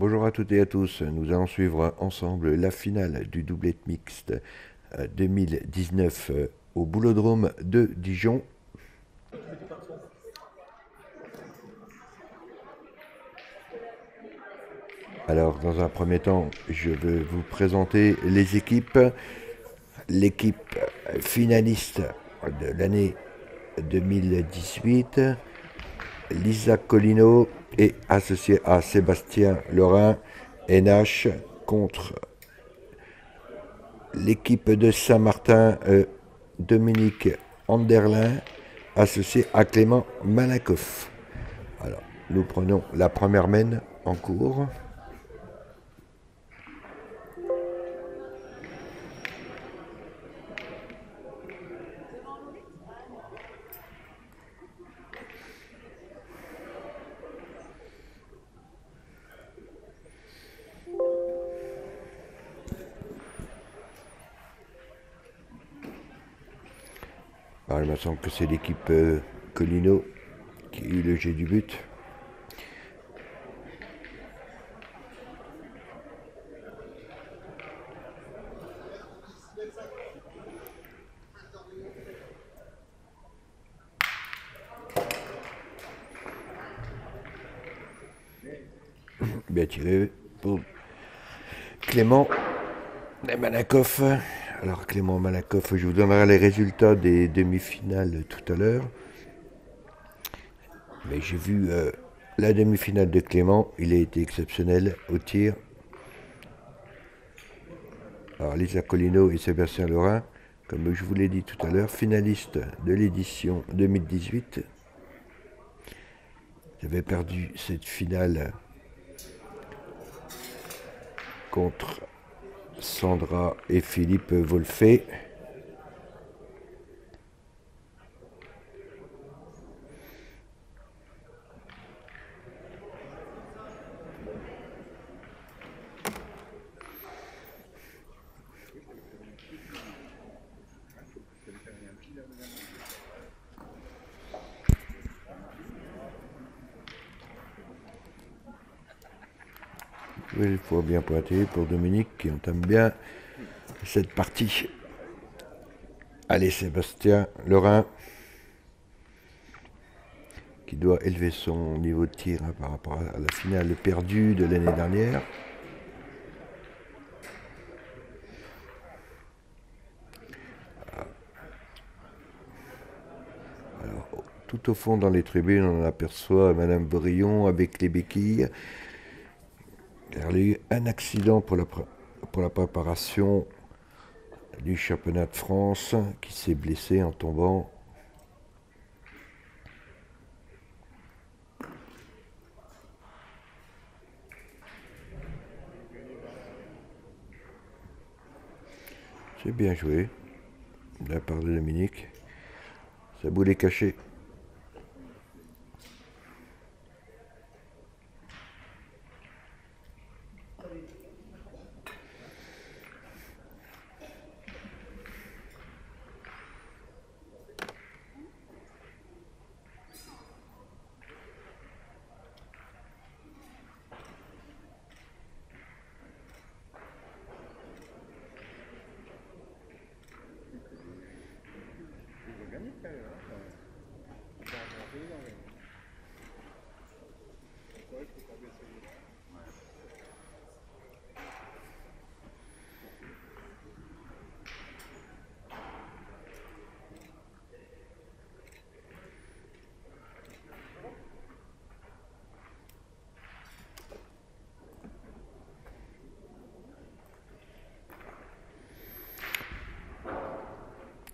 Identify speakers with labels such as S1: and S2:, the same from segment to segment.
S1: à toutes et à tous. Nous allons suivre ensemble la finale du doublette mixte 2019 euh, euh, au Boulodrome de Dijon. Alors, dans un premier temps, je vais vous présenter les équipes. L'équipe finaliste de l'année 2018, Lisa Colino est associée à Sébastien Lorrain, NH, contre l'équipe de Saint-Martin, euh, Dominique Anderlin, associé à Clément Malakoff. Alors, nous prenons la première mène en cours. Ah, il me semble que c'est l'équipe euh, Colino qui a eu le jet du but. Bien tiré pour Clément Malakoff. Alors Clément Malakoff, je vous donnerai les résultats des demi-finales tout à l'heure. Mais j'ai vu euh, la demi-finale de Clément, il a été exceptionnel au tir. Alors Lisa Colino et Sébastien Lorrain, comme je vous l'ai dit tout à l'heure, finalistes de l'édition 2018. J'avais perdu cette finale contre Sandra et Philippe Wolfé. il faut bien pointer pour Dominique qui entame bien cette partie. Allez Sébastien Lorrain qui doit élever son niveau de tir hein, par rapport à la finale perdue de l'année dernière. tout au fond dans les tribunes, on aperçoit Madame Brillon avec les béquilles. Il y a eu un accident pour la, préparation du championnat de France qui s'est blessé en tombant. C'est bien joué de la part de Dominique. Ça voulait cacher.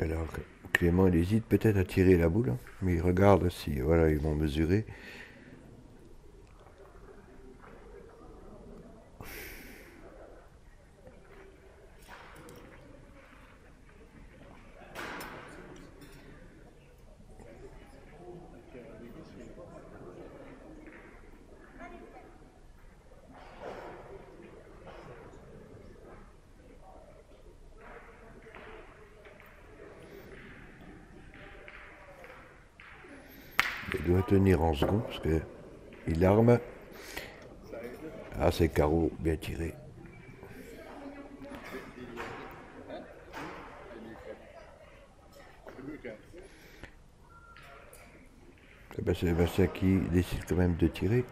S1: Alors Clément il hésite peut-être à tirer la boule, mais il regarde si voilà ils vont mesurer. Il doit tenir second parce qu'il arme. Ah, c'est carreau, bien tiré. Eh ben, c'est Bastien qui décide quand même de tirer.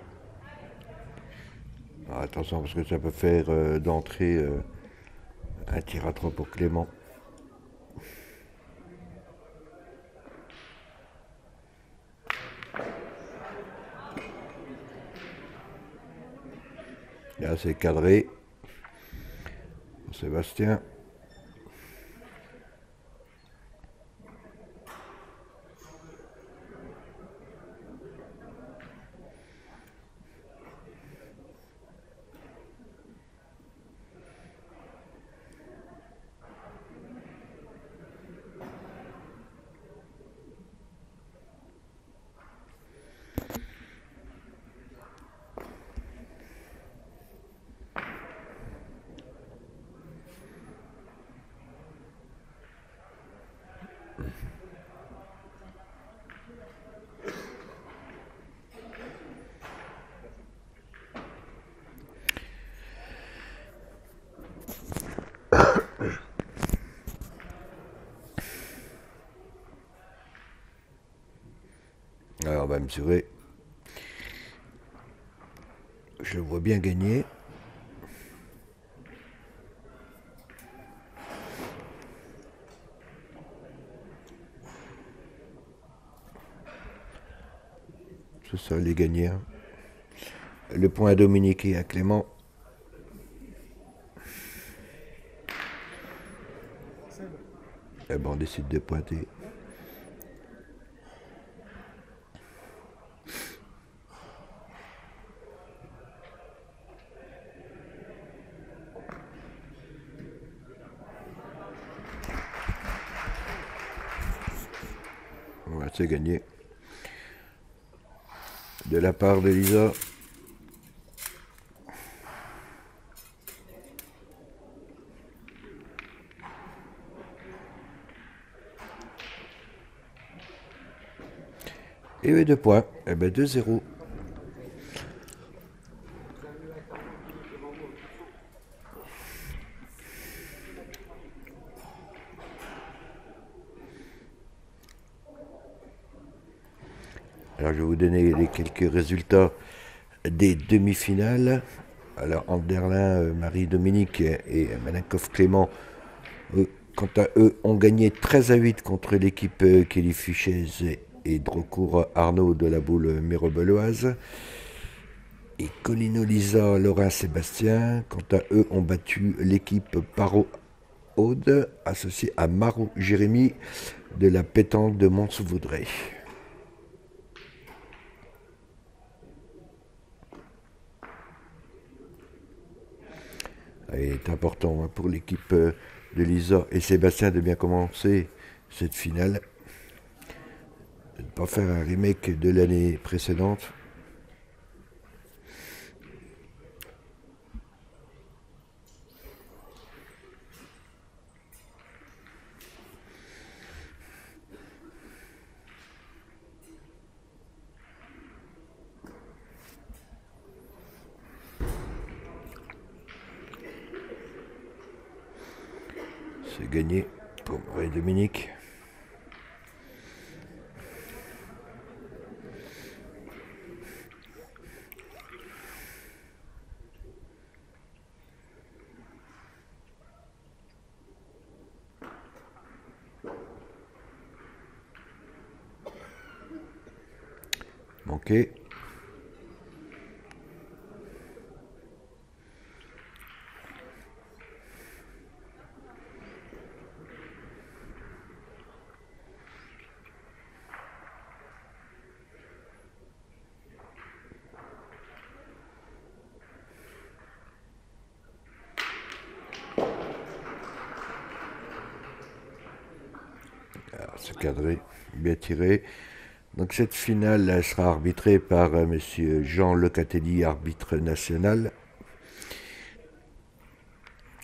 S1: Ah, attention parce que ça peut faire euh, d'entrée euh, un tir à trois pour Clément. Là, c'est cadré. Sébastien. Je le vois bien gagner. C'est ça, les gagnants. Hein. Le point à Dominique et à Clément. Eh bon, on décide de pointer. Gagné. De la part de Lisa. Et deux points. Eh ben 2-0. Alors je vais vous donner les quelques résultats des demi-finales. Alors Anderlin, euh, Marie-Dominique et Malankov Clément, quant à eux, ont gagné 13 à 8 contre l'équipe euh, Kelly Fichez et Drocourt Arnaud de la boule mirebeloise. Et Colino Lisa, Laurent Sébastien, quant à eux, ont battu l'équipe Paro Aude, associée à Maro Jérémy de la pétanque de Mont-Sous-Vaudrey. Est important pour l'équipe euh, de Lisa et Sébastien de bien commencer cette finale. De ne pas faire un remake de l'année précédente. C'est gagné pour Marie Dominique. Manqué. c'est bien tiré. Donc cette finale sera arbitrée par euh, M. Jean Lecatelli, arbitre national,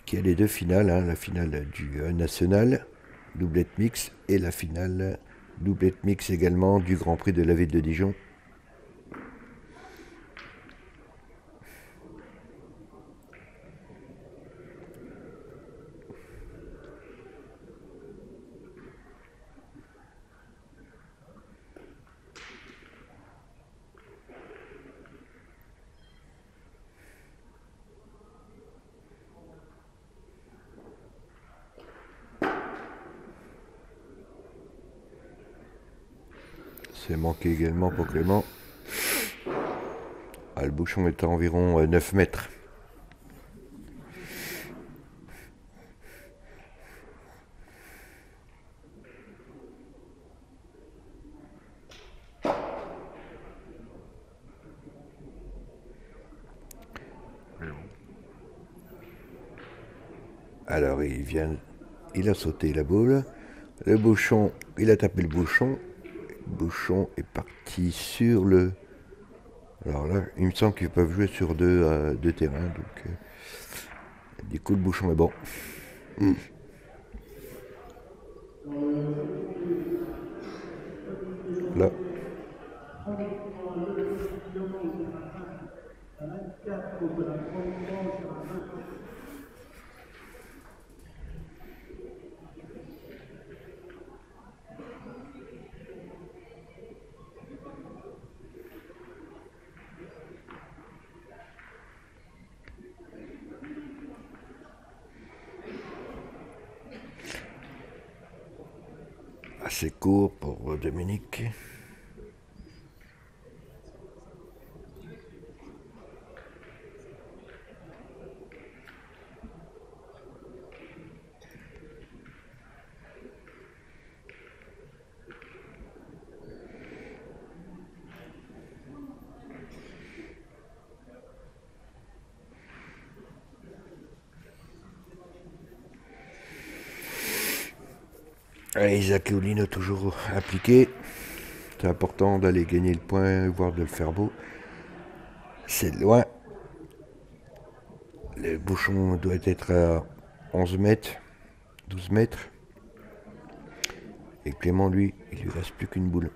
S1: qui a les deux finales, hein, la finale du euh, national, doublette mix, et la finale doublette mix également du Grand Prix de la ville de Dijon. C'est pour Clément. Ah, le bouchon est à environ 9 euh, mètres. Alors il vient, il a sauté la boule. Le bouchon, il a tapé le bouchon. Bouchon est parti sur le. Alors là, il me semble qu'ils peuvent jouer sur deux, euh, terrains. Donc, euh, du coup, le bouchon est bon. Là. Assez court pour Dominique. Isaac Oulino toujours appliqué. C'est important d'aller gagner le point, voire de le faire beau. C'est loin. Le bouchon doit être à 11 mètres, 12 mètres. Et Clément, lui, il lui reste plus qu'une boule.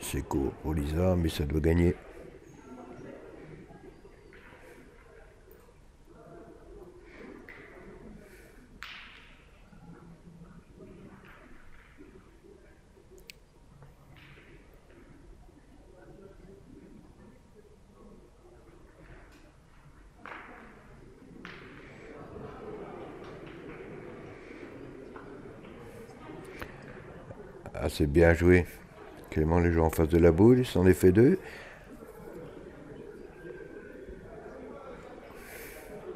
S1: C'est court pour Lisa, mais ça doit gagner. Ah, c'est bien joué. Clément les gens en face de la boule, il s'en est fait deux.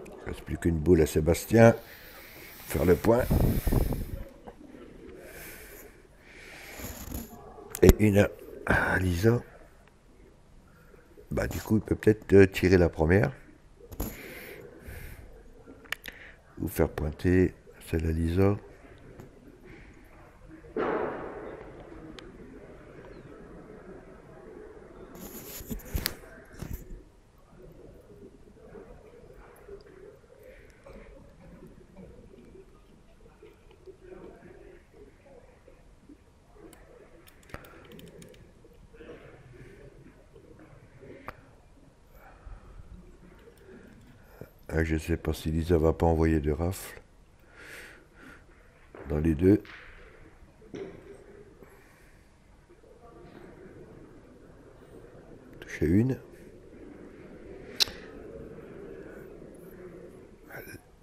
S1: Il reste plus qu'une boule à Sébastien. Faire le point. Et une à Lisa. Bah, du coup, il peut peut-être euh, tirer la première. Ou faire pointer celle à Lisa. Je sais pas si Lisa va pas envoyer de rafle dans les deux. Toucher une.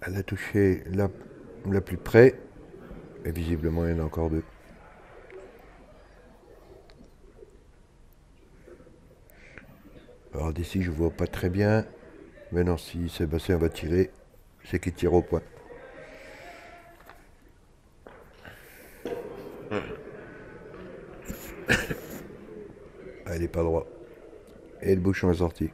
S1: Elle a touché la, la plus près. Et visiblement, il y en a encore deux. Alors d'ici, je vois pas très bien. Maintenant, si Sébastien va tirer, c'est qu'il tire au point. Elle n'est pas droit. Et le bouchon est sorti.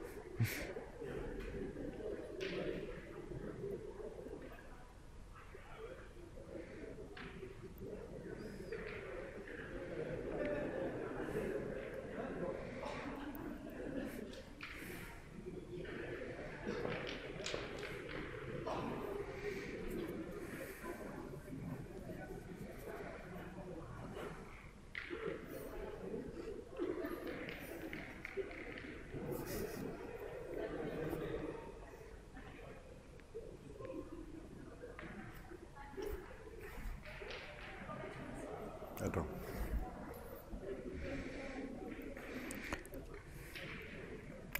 S1: Attends.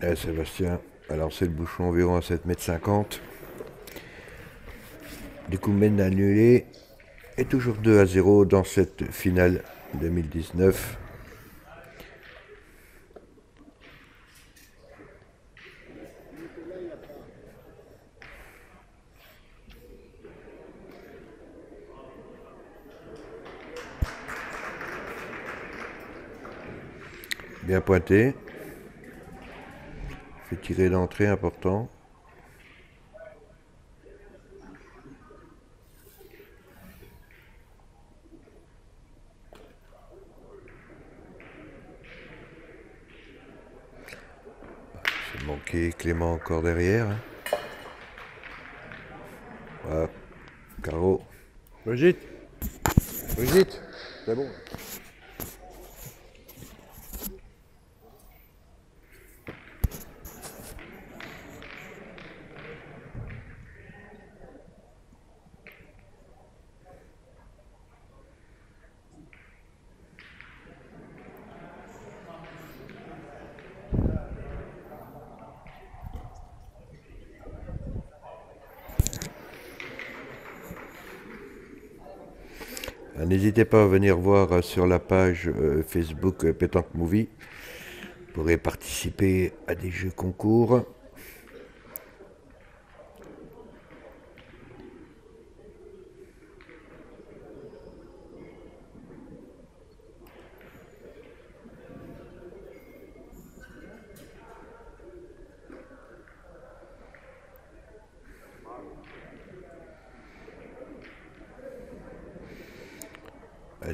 S1: Eh, Sébastien a lancé le bouchon environ à 7 mètres 50. Du coup, mène annulé. Et toujours 2 à 0 dans cette finale 2019. Bien pointé. Tirer d'entrée important. C'est manqué Clément encore derrière. Hein. Voilà. Carreau.
S2: Brigitte Brigitte C'est bon.
S1: Euh, n'hésitez pas à venir voir euh, sur la page euh, Facebook Pétanque Movie. Vous pourrez participer à des jeux concours.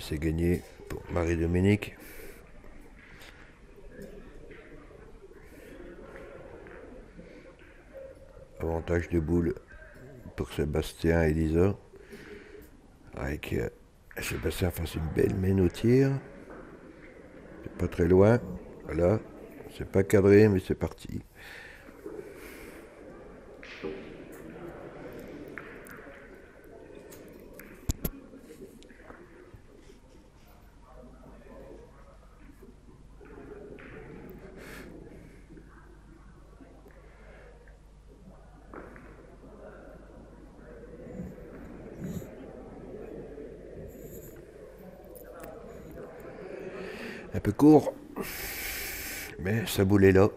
S1: C'est gagné pour Marie-Dominique. Avantage de boule pour Sébastien et Lisa. Avec euh, Sébastien fasse une belle mène au tir. C'est pas très loin. Voilà. C'est pas cadré, mais c'est parti. Peu court, mais ça boulait là.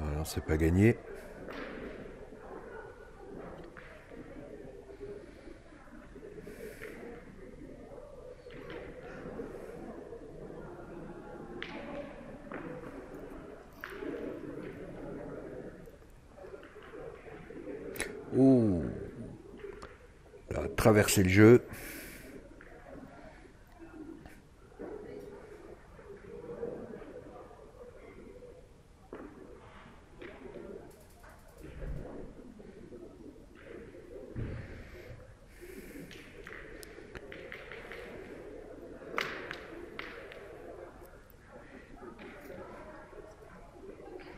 S1: Alors c'est pas gagné. Ouh. Traverser le jeu.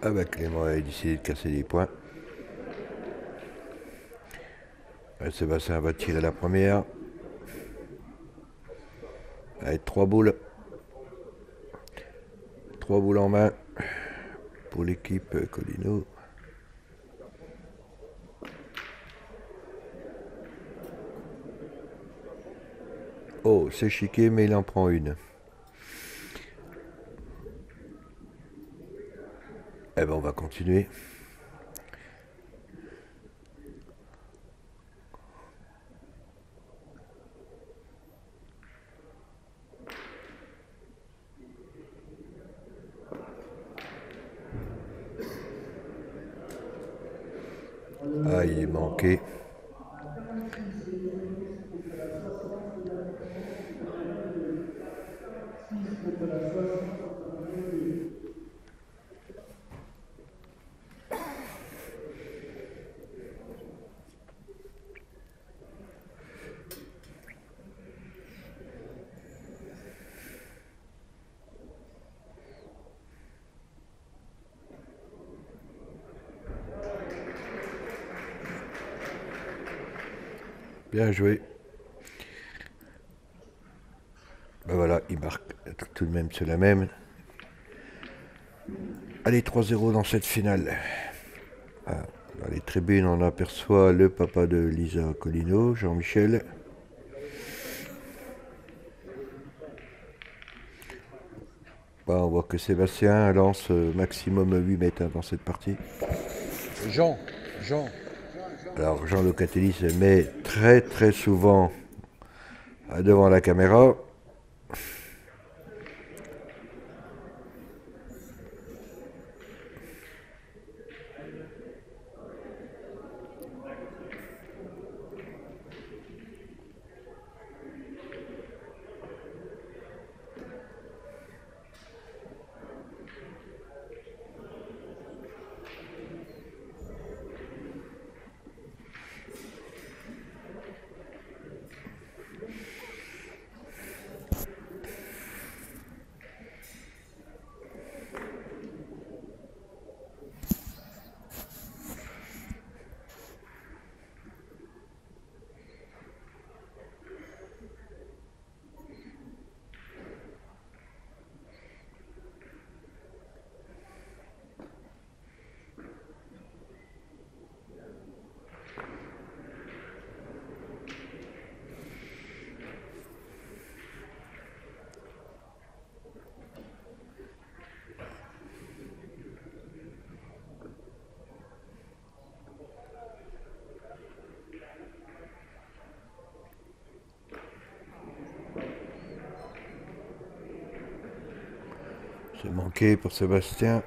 S1: Ah bah Clément a décidé de casser des points. Euh, Sébastien va tirer la première. Avec trois boules. Trois boules en main pour l'équipe Colino. Oh, c'est chiqué, mais il en prend une. Eh ben, on va continuer. Ah, il est manqué. Bien joué. Ben voilà, il marque tout de même, c'est la même. Allez, 3-0 dans cette finale. Ah, dans les tribunes, on aperçoit le papa de Lisa Colino, Jean-Michel. Bah, on voit que Sébastien lance maximum 8 mètres dans cette partie.
S2: Jean, Jean.
S1: Alors Jean Locatelli se met très très souvent devant la caméra. C'est manqué pour Sébastien.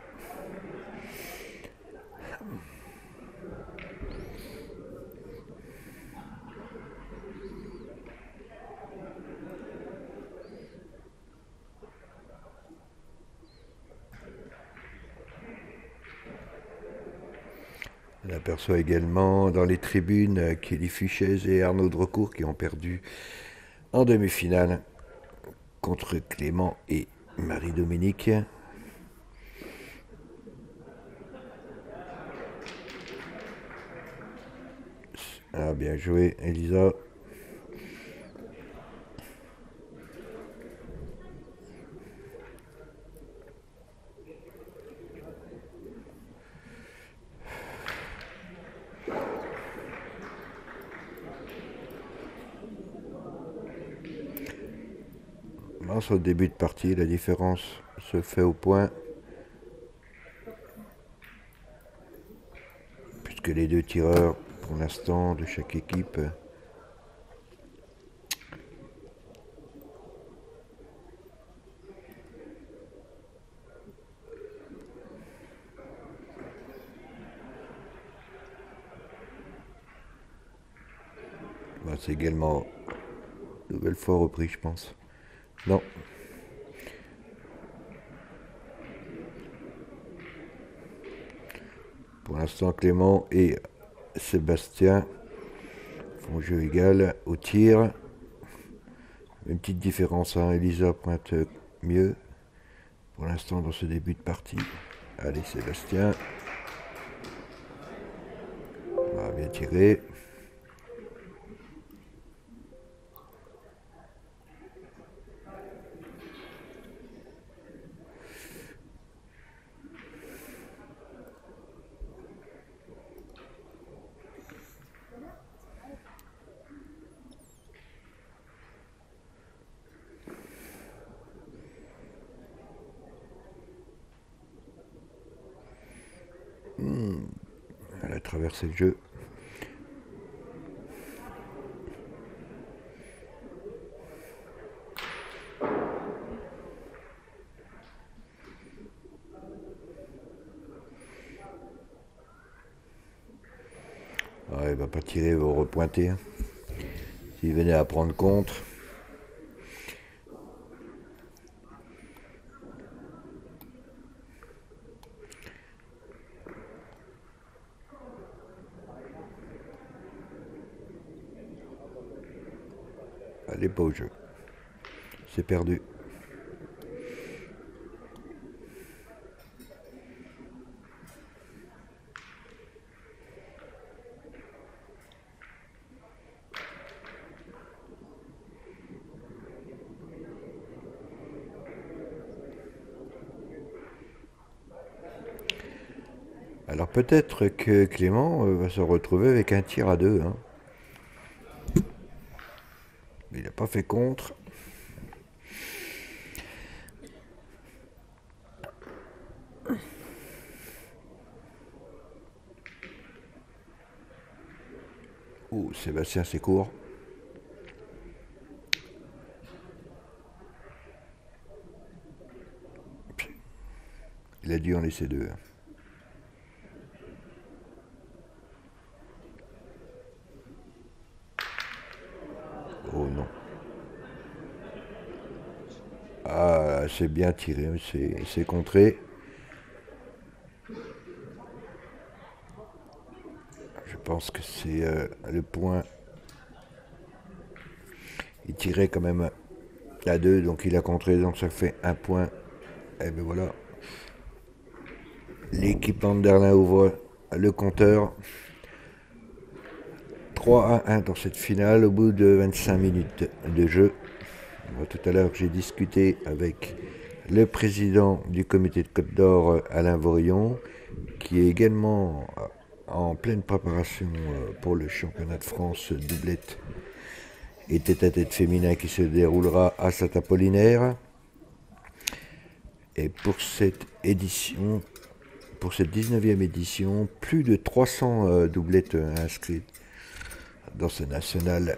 S1: On aperçoit également dans les tribunes Kelly Fichez et Arnaud Drocourt qui ont perdu en demi-finale contre Clément et Marie-Dominique. Ah, bien joué, Elisa. Au début de partie, la différence se fait au point. Puisque les deux tireurs, pour l'instant, de chaque équipe, bah, c'est également nouvelle fois repris, je pense. Non. Pour l'instant, Clément et Sébastien font jeu égal au tir. Une petite différence, hein. Elisa pointe mieux pour l'instant dans ce début de partie. Allez, Sébastien. On va bien tirer. Elle a traversé le jeu. Ah, il va pas tirer, il va repointer. S'il venait à prendre contre. Elle pas au jeu. C'est perdu. Alors peut-être que Clément euh, va se retrouver avec un tir à deux. hein. Il n'a pas fait contre. Oh, Sébastien, c'est court. Il a dû en laisser deux. hein. Oh non. Bien tiré, c'est c'est contré. Je pense que c'est euh, le point. Il tirait quand même à deux, donc il a contré, donc ça fait un point. Et bien voilà. L'équipe Anderlin ouvre le compteur. 3 à 1 dans cette finale au bout de 25 minutes de jeu. Tout à l'heure, j'ai discuté avec le président du comité de Côte d'Or, Alain Vorillon, qui est également en pleine préparation euh, pour le championnat de France doublette et tête à tête féminin qui se déroulera à Saint-Apollinaire. Et pour cette édition, pour cette 19e édition, plus de 300 euh, doublettes euh, inscrites dans ce national.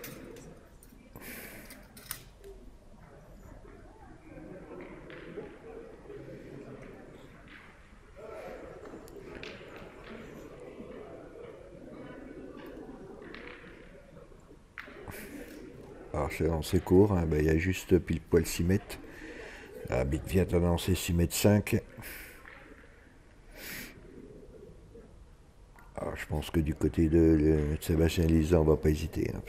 S1: Lancé court, hein, ben, il y a juste pile poil 6 mètres. Bite vient à lancer 6 mètres 5. Alors, je pense que du côté de, Sébastien Lisa, on va pas hésiter, hein,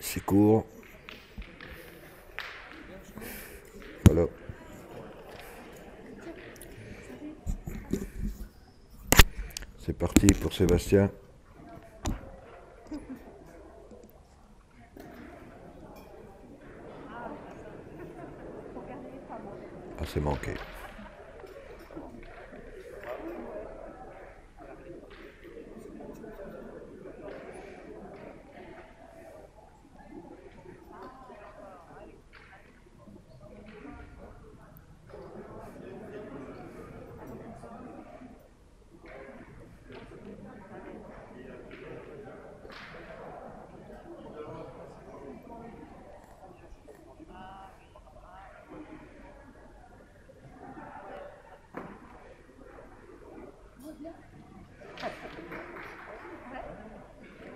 S1: c'est court. Voilà. C'est parti pour Sébastien. C'est manqué.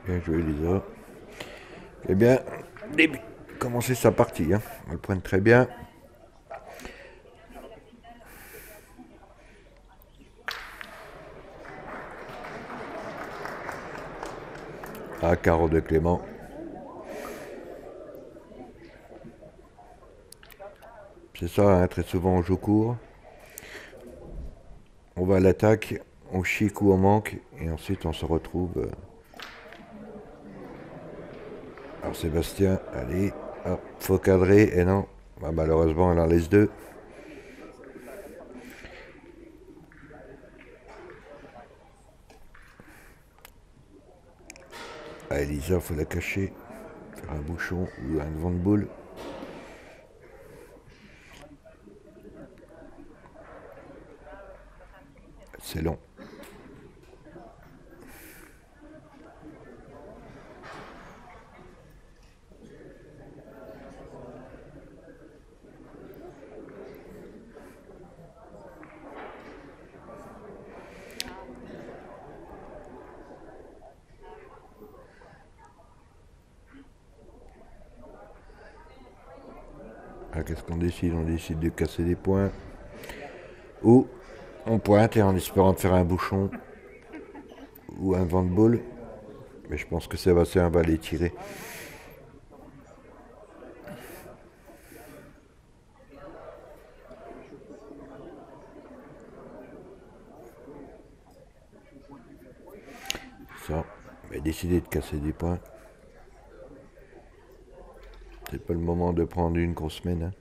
S1: Bien joué Lisa. Eh bien, début. Commencer sa partie. Hein. Elle prenne très bien. Ah, carreau de Clément. C'est ça, hein, très souvent on joue court. On va à l'attaque, on chic ou on manque, et ensuite on se retrouve. euh, alors Sébastien, allez, faut cadrer, et non, bah, malheureusement on en laisse deux. Ah, Elisa, faut la cacher, faire un bouchon ou un vent de boule. C'est long. Ah, Qu'est-ce qu'on décide On décide de casser des points. Ou on pointe et en espérant faire un bouchon ou un vent de boule. Mais je pense que Sébastien va les tirer. Ça, mais décider de casser des points. C'est pas le moment de prendre une grosse semaine. hein.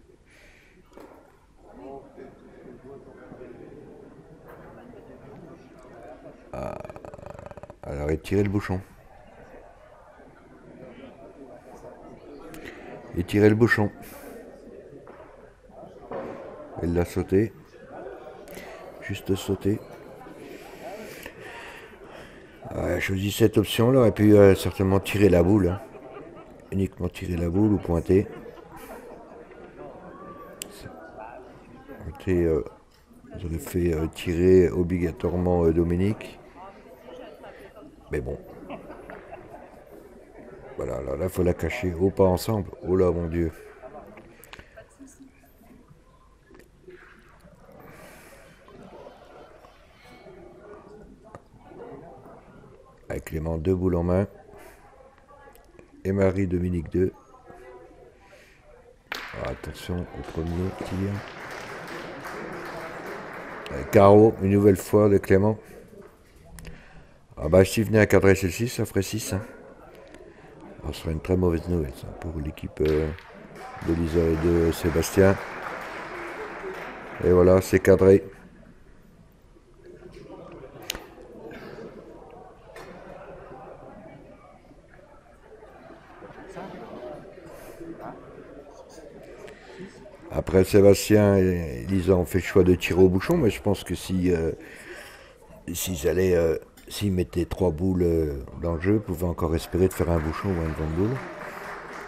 S1: Étirez le bouchon. Étirez le bouchon. Elle l'a sauté. Juste sauté. Ouais, choisis cette option là et puis euh, certainement tirer la boule. hein. Uniquement tirer la boule ou pointer. Pointer, euh, aurez fait euh, tirer obligatoirement euh, Dominique. Mais bon. Voilà, là, il faut la cacher. Oh, pas ensemble. Oh là, mon Dieu. Avec Clément, deux boules en main. Et Marie Dominique 2. attention au premier tir. Euh, Carreau, une nouvelle fois de Clément. Ah bah s'il venait à cadrer celle-ci, ça ferait 6. Hein. Ce serait une très mauvaise nouvelle pour l'équipe euh, de Lisa et de Sébastien. Et voilà, c'est cadré. Après Sébastien et Lisa ont fait le choix de tirer au bouchon, mais je pense que si euh, s'ils allaient euh, s'ils mettaient trois boules euh, dans le jeu, ils pouvaient encore espérer de faire un bouchon ou une grande boule.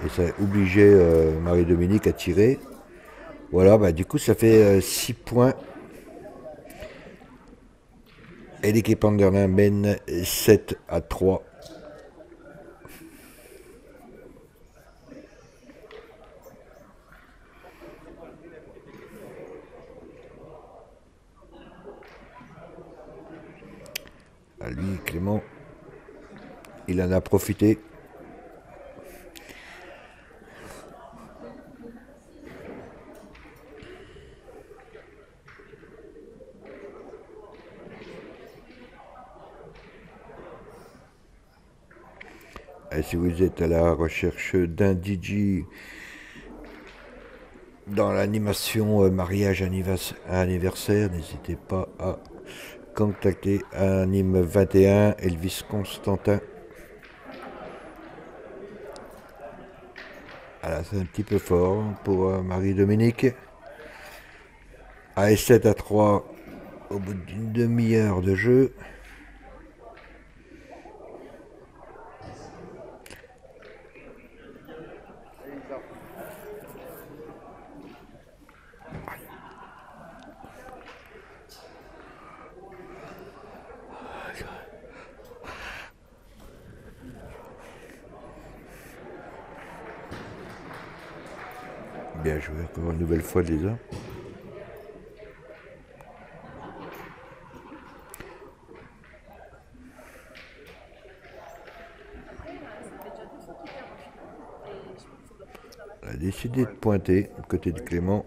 S1: Et ça obligeait euh, Marie-Dominique à tirer. Voilà, bah du coup ça fait 6 points. Et l'équipe Anderlin mène 7 à 3. À lui, Il en a profité. Et si vous êtes à la recherche d'un DJ dans l'animation euh, mariage annivers- anniversaire, n'hésitez pas à contacter Anime 21 Elvis Constantin. Voilà, c'est un petit peu fort pour euh, Marie-Dominique. À 7 à 3 au bout d'une demi-heure de jeu. Bien joué, encore une nouvelle fois Lisa. Elle a décidé de pointer du côté de Clément.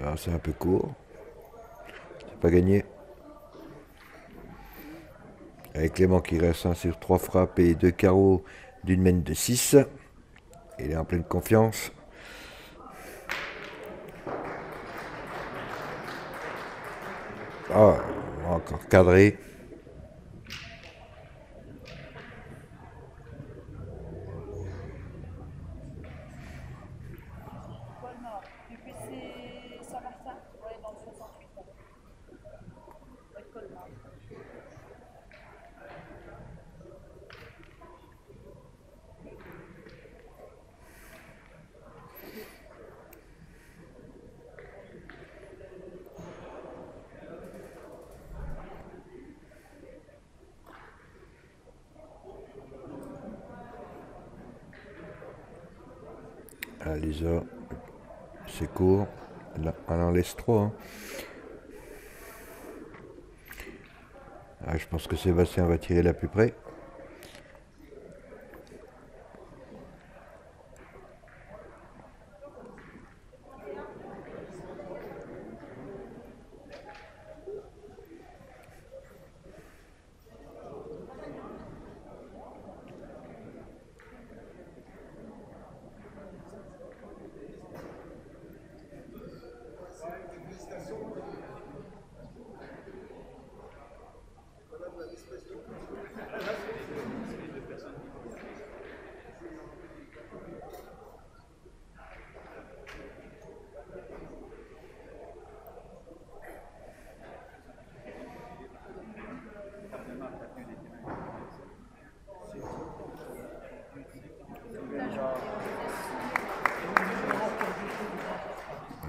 S1: Alors c'est un peu court. C'est pas gagné. Avec Clément qui reste sur trois frappes et deux carreaux d'une main de 6. Il est en pleine confiance. Ah, encore cadré.
S3: Colmar, depuis c'est Saint-Martin, ouais, dans le 68. Ouais, Colmar.
S1: Ah, Lisa, c'est court. Là, elle en laisse trois. hein. Ah, je pense que Sébastien va tirer la plus près.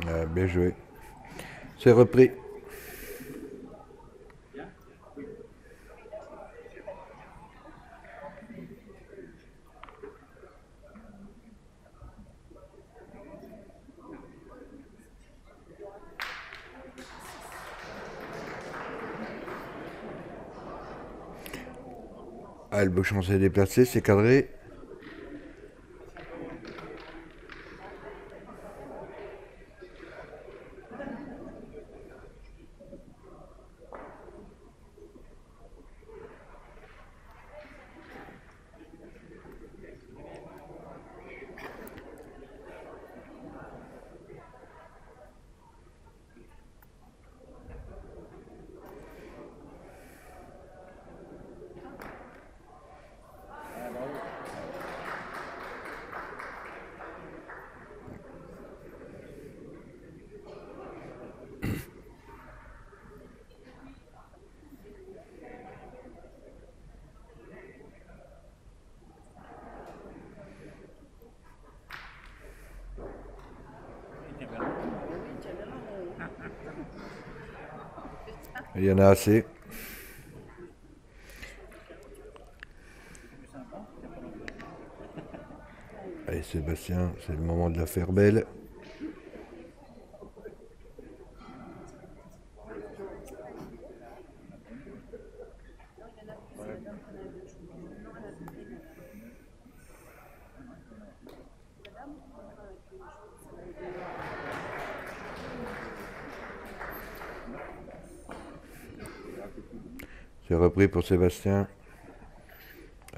S1: Ah, bien joué. C'est repris. Ah, le bouchon s'est déplacé, c'est cadré. Il y en a assez. Allez Sébastien, c'est le moment de la faire belle. C'est repris pour Sébastien.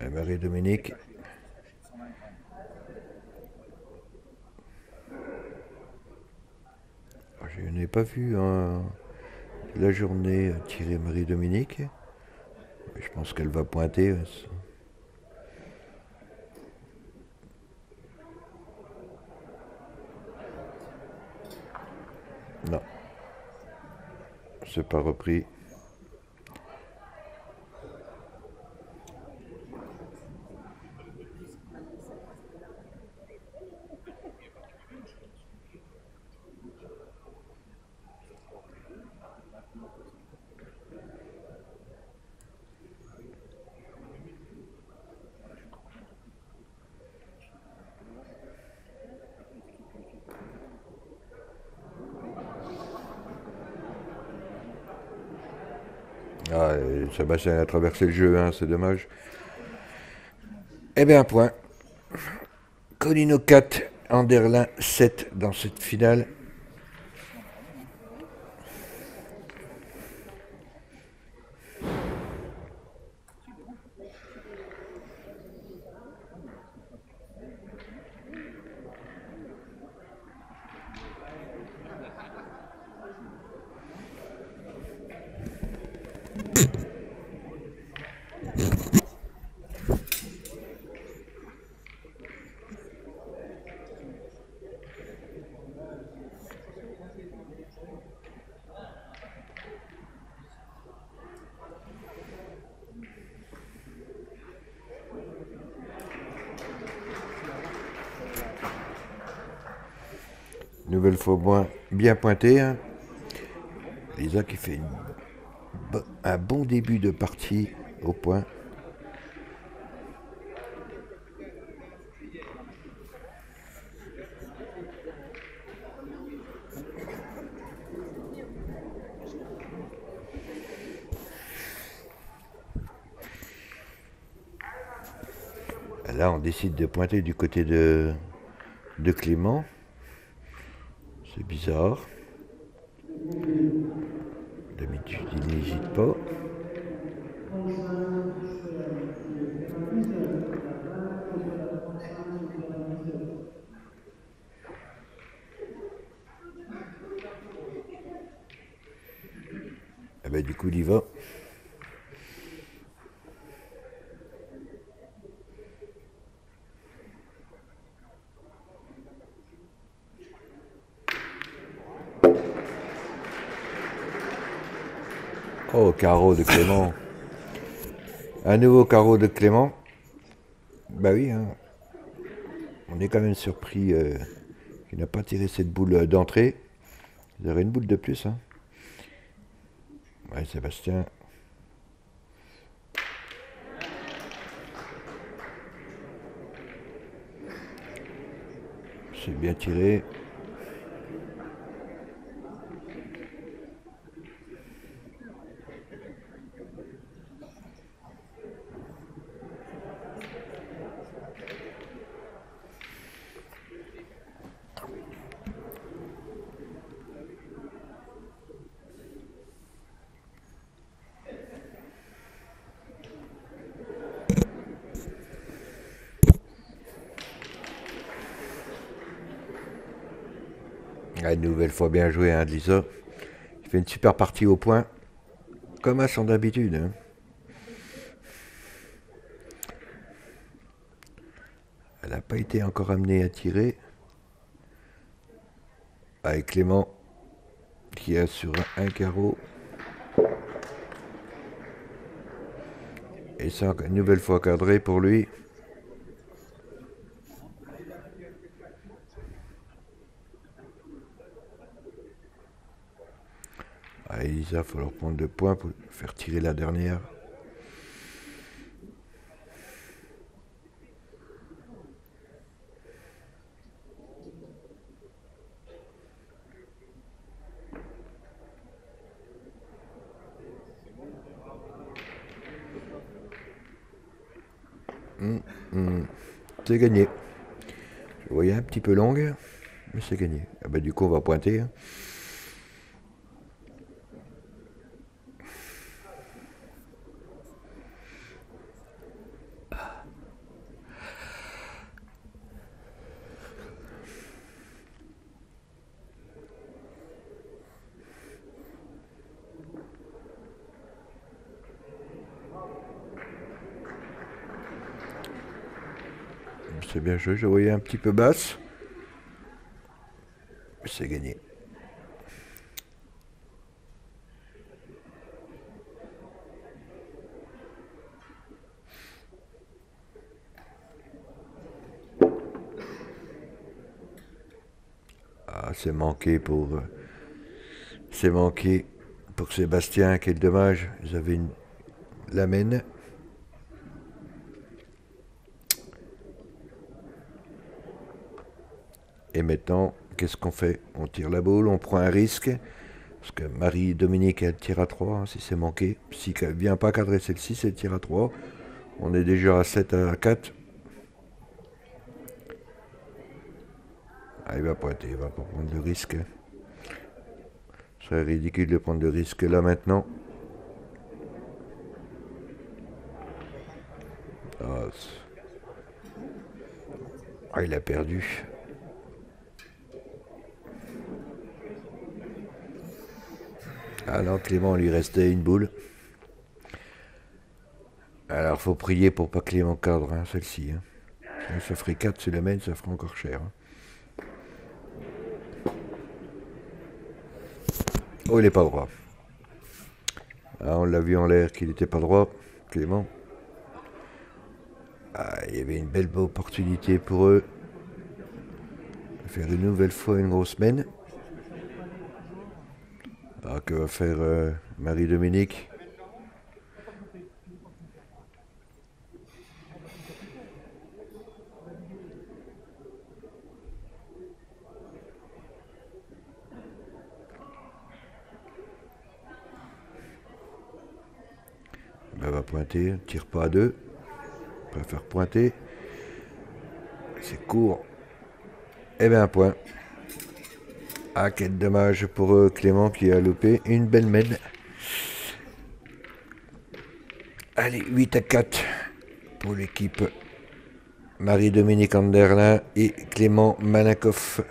S1: Et Marie-Dominique. Ah, Je n'ai pas vu hein, la journée tirer Marie-Dominique. Je pense qu'elle va pointer. hein. Non. C'est pas repris. Ah, et Sébastien a traversé le jeu, hein, c'est dommage. Eh bien, point. Colino 4, Anderlin 7 dans cette finale. Nouvelle fois moins bien pointé. Hein. Lisa qui fait un bon début de partie au point. Là, on décide de pointer du côté de, de Clément. C'est bizarre. D'habitude, il n'hésite pas. Eh ben, du coup, il y va. Oh, de Clément. Un nouveau carreau de Clément. Bah oui, hein. on est quand même surpris euh, qu'il n'a pas tiré cette boule d'entrée. Vous aurez une boule de plus. Hein. Ouais, Sébastien. C'est bien tiré. Nouvelle fois bien joué, hein, Lisa. Il fait une super partie au point, comme à son habitude. Hein. Elle n'a pas été encore amenée à tirer. Avec Clément, qui est sur un carreau. Et ça, une nouvelle fois cadré pour lui. Elisa, il faut leur prendre deux points pour faire tirer la dernière. Hum, hum. C'est gagné. Vous voyez un petit peu longue, mais c'est gagné. Ah ben, du coup, on va pointer. Hein. Je voyais un petit peu basse. C'est gagné. Ah, c'est manqué pour. Euh, c'est manqué pour Sébastien, quel dommage. Ils avaient une. La Et maintenant, qu'est-ce qu'on fait? On tire la boule, on prend un risque. Parce que Marie-Dominique, elle tire à 3 hein, si c'est manqué. Si elle ne vient pas cadrer celle-ci, c'est tire à 3. On est déjà à 7 à 4. Ah, il va pointer, il va pas prendre de risque. Ce serait ridicule de prendre de risque là maintenant. Ah, ah il a perdu. Alors Clément lui restait une boule. Alors faut prier pour pas Clément cadre hein, celle-ci. Hein. Ça ferait 4 sur ça ferait encore cher. Hein. Oh, il n'est pas droit. Ah, on l'a vu en l'air qu'il n'était pas droit, Clément. Ah, il y avait une belle opportunité pour eux de faire une nouvelle fois une grosse semaine. Ah, que va faire euh, Marie-Dominique? Elle va pointer, tire pas à deux, préfère pointer. C'est court. Et eh bien un point. Ah, quel dommage pour Clément qui a loupé une belle mène. Allez, 8 à 4 pour l'équipe Marie-Dominique Anderlin et Clément Malakoff.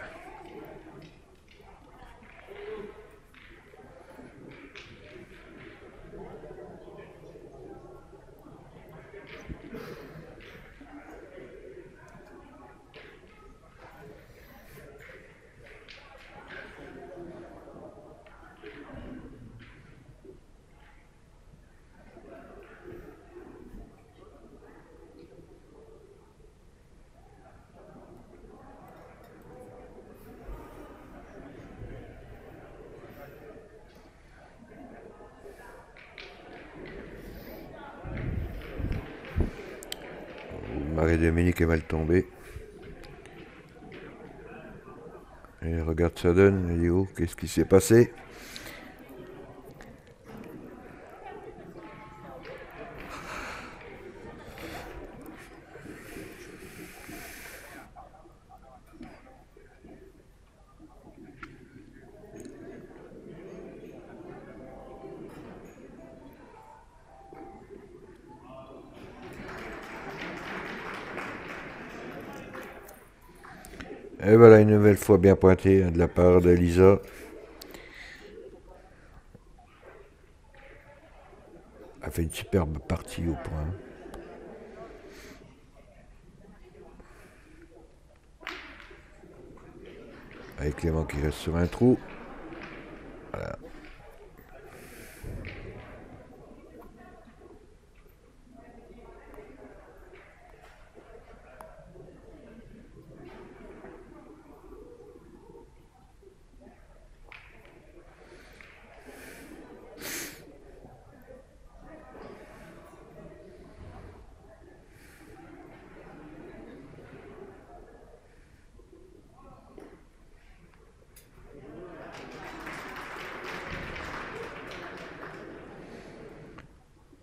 S1: Qu'est-ce qui s'est passé. Et voilà une nouvelle fois bien pointé hein, de la part de Lisa. Elle fait une superbe partie au point. Avec Clément qui reste sur un trou.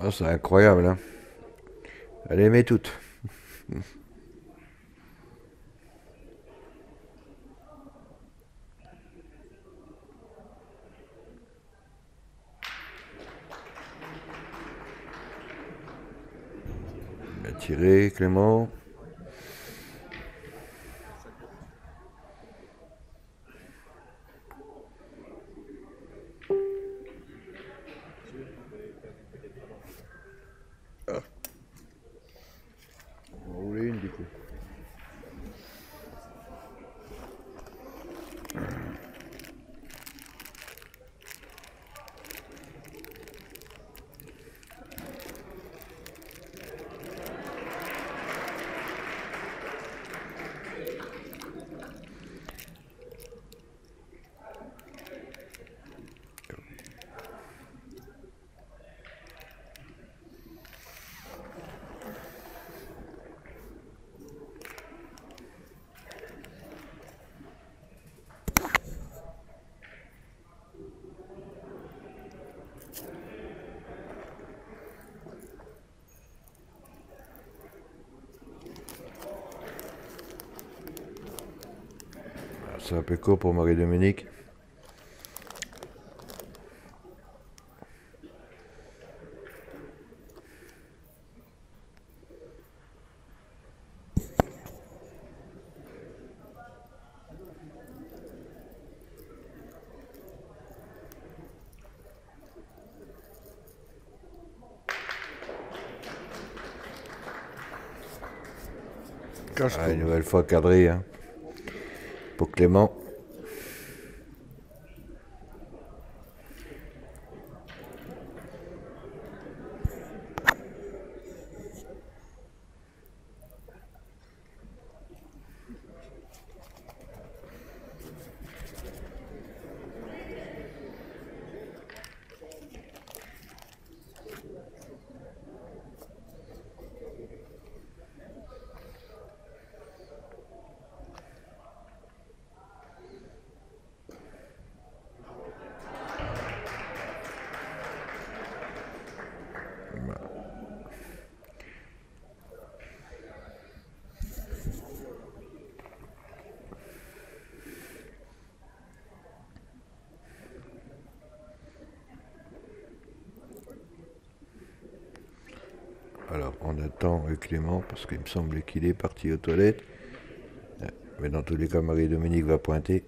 S1: Ah, c'est incroyable, hein. Elle met toutes. Tiré, Clément. On va rouler une du coup. C'est un peu court pour Marie-Dominique. Ah, une nouvelle fois cadré hein, pour Clément. Alors, on attend Clément parce qu'il me semble qu'il est parti aux toilettes. Mais dans tous les cas, Marie-Dominique va pointer.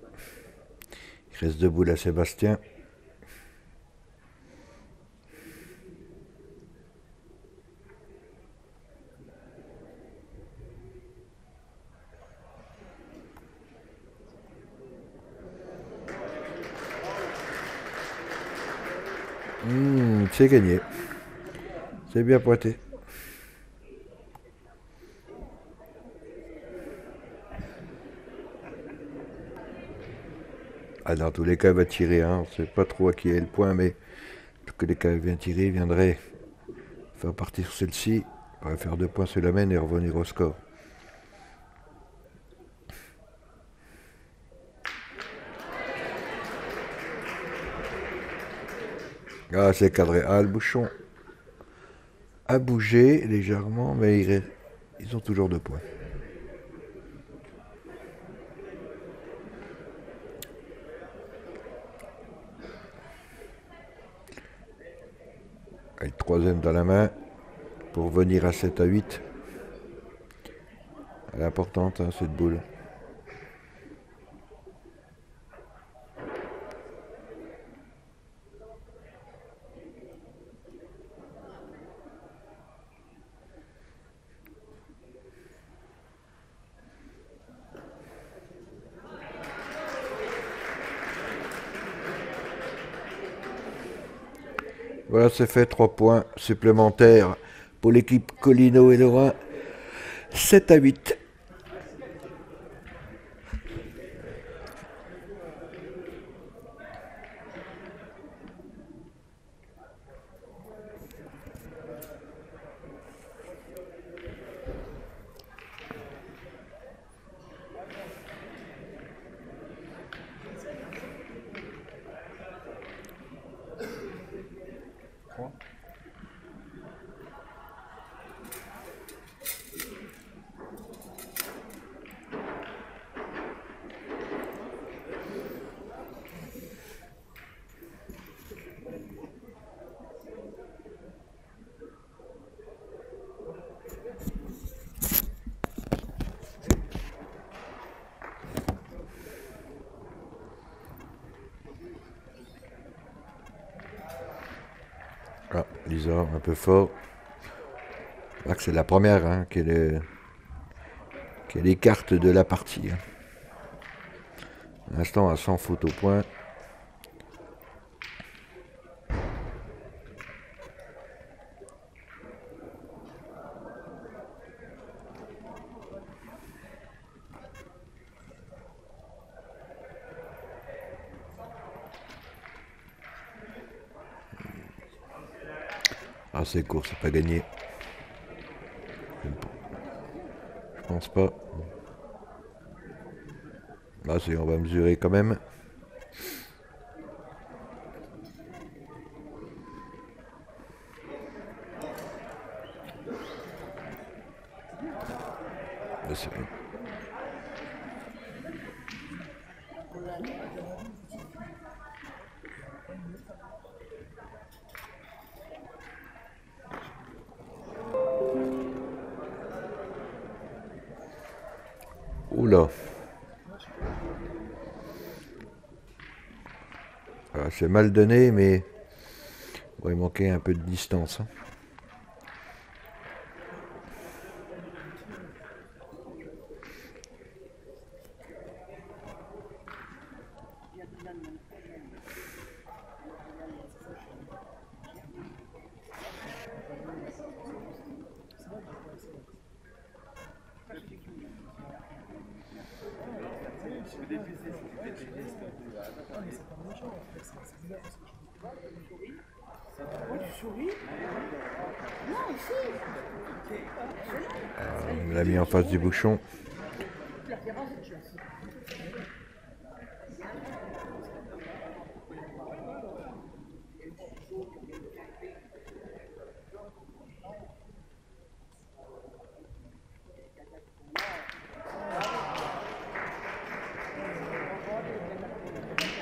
S1: Il reste debout là, Sébastien. Hmm, c'est gagné. C'est bien pointé. Ah, dans tous les cas, il va tirer. Hein. On ne sait pas trop à qui est le point, mais en tous les cas, il vient tirer. Il viendrait faire partir celle-ci. Faire deux points sur la main et revenir au score. Ah, c'est cadré. Ah, le bouchon a bougé légèrement, mais ils ont toujours deux points. Troisième dans la main pour venir à 7 à 8. Elle est importante, hein, cette boule. Voilà, c'est fait. Trois points supplémentaires pour l'équipe Colino et Lorrain. 7 à 8. Ah, C'est la première hein, qu'elle est- qu'elle écarte de la partie. hein. À 100 fautes au point. C'est court, c'est pas gagné. Je pense pas. Là, c'est, on va mesurer quand même. Mal donné, mais il manquait un peu de distance. hein. On l'a mis en face du bouchon.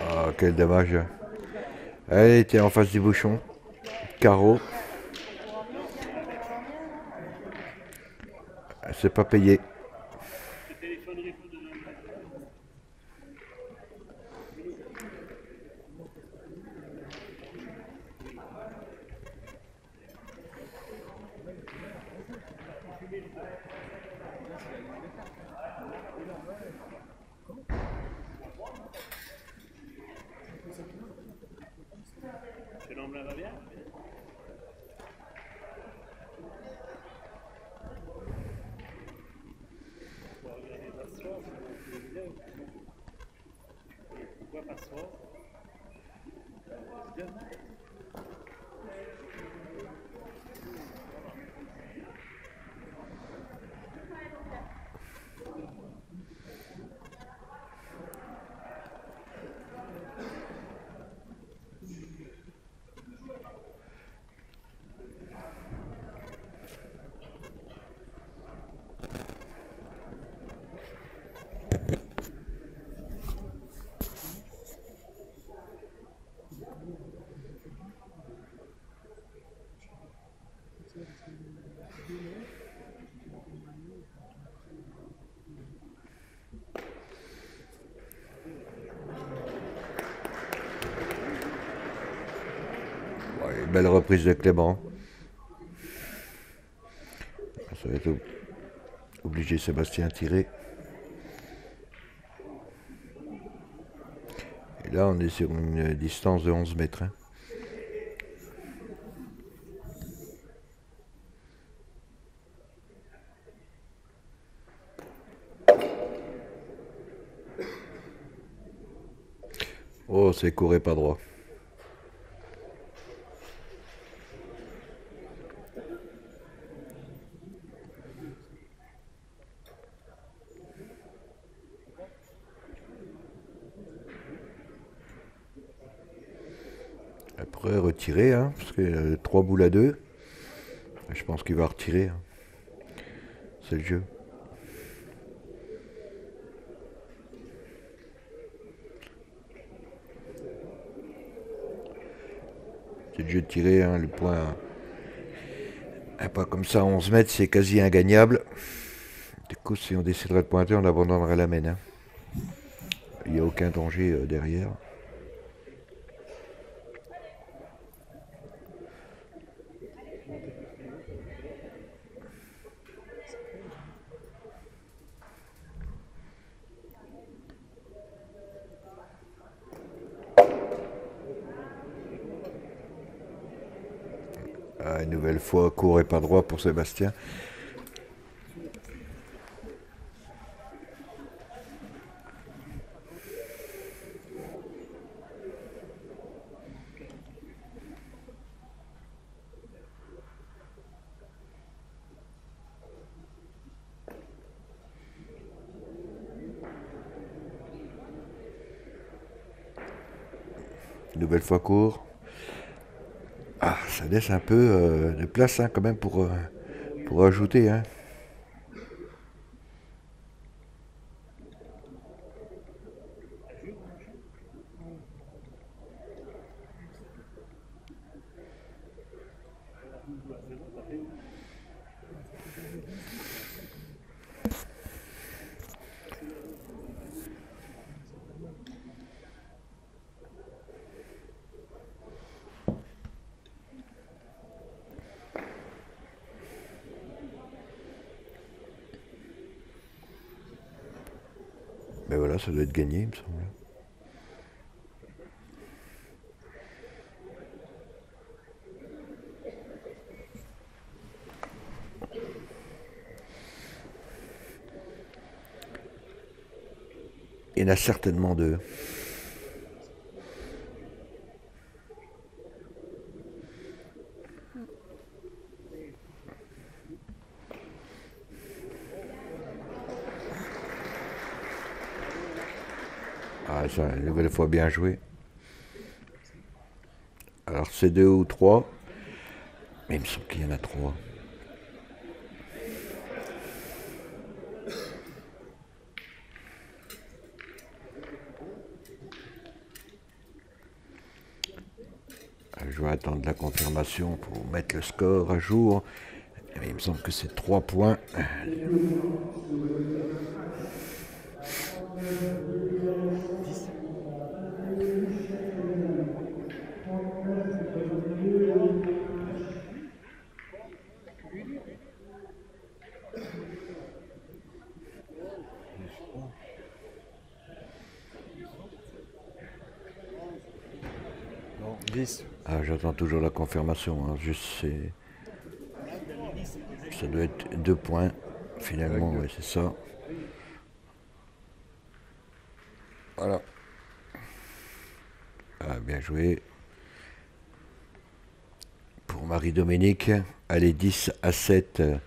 S1: Ah, quel dommage. En face du bouchon. Carreau. C'est pas payé. Belle reprise de Clément. Ça va être obligé Sébastien à tirer. Et là, on est sur une distance de 11 mètres. Hein. Oh, c'est couré pas droit. Après, retirer, hein, parce que euh, 3 boules à 2. Je pense qu'il va retirer. hein. C'est le jeu. C'est le jeu de tirer, hein, le point. Un pas comme ça, 11 mètres, c'est quasi ingagnable. Du coup, si on déciderait de pointer, on abandonnerait la mène. hein. Il n'y a aucun danger euh, derrière. Ah, une nouvelle fois, court et pas droit pour Sébastien. Nouvelle fois court. Ça laisse un peu euh, de place hein, quand même pour, euh, pour ajouter. Hein. Mais voilà, ça doit être gagné, il me semble. Il y en a certainement deux. Ça, une nouvelle fois bien joué. Alors c'est deux ou trois. Mais il me semble qu'il y en a trois. Ah, Je vais attendre la confirmation pour mettre le score à jour. Il me semble que c'est trois points.
S2: Non, 10.
S1: Ah, j'attends toujours la confirmation. hein. Juste, c'est... Ça doit être deux points. Finalement, ouais, c'est ça. Voilà. Ah, bien joué. Pour Marie-Dominique, elle est 10 à 7 euh,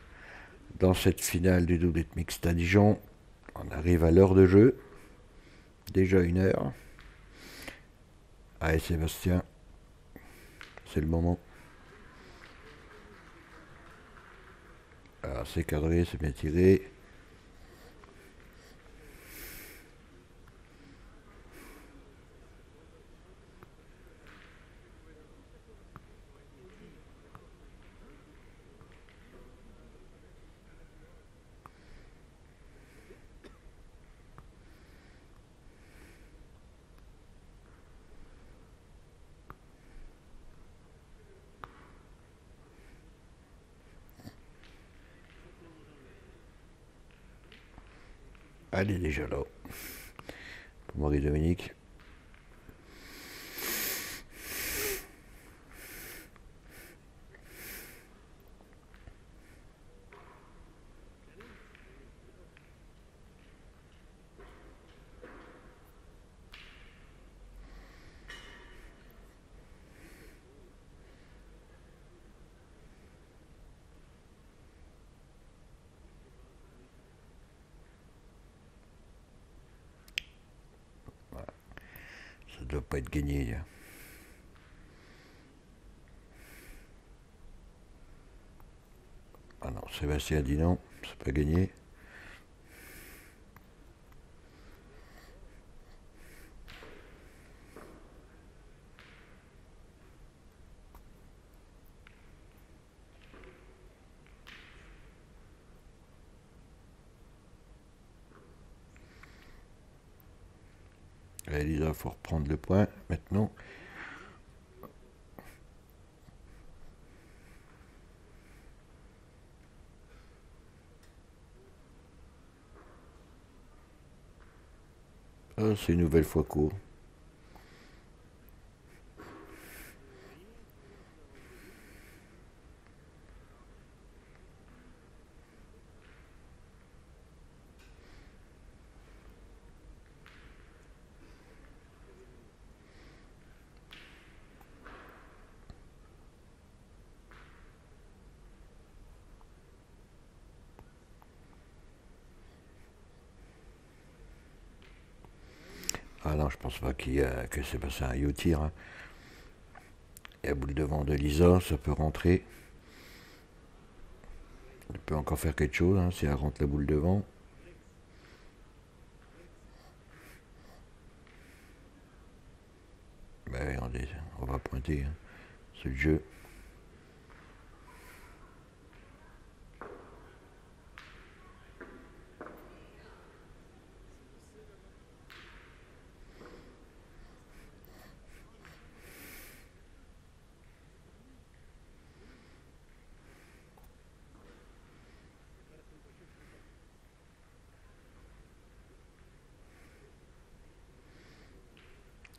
S1: dans cette finale du double mixte à Dijon. On arrive à l'heure de jeu. Déjà une heure. Allez, Sébastien. C'est le moment. Alors, c'est cadré, c'est bien tiré. Elle est déjà là. Pour Marie-Dominique. Ça doit pas être gagné. là. Ah non, Sébastien dit non, c'est pas gagné. Elisa, il faut reprendre le point maintenant. C'est une nouvelle fois court. Ah non, je pense pas qu'il a, que c'est passé un U-tir. hein. Et la boule devant de Lisa, ça peut rentrer. Elle peut encore faire quelque chose hein, si elle rentre la boule devant. Ben, on, va pointer. hein. Le jeu.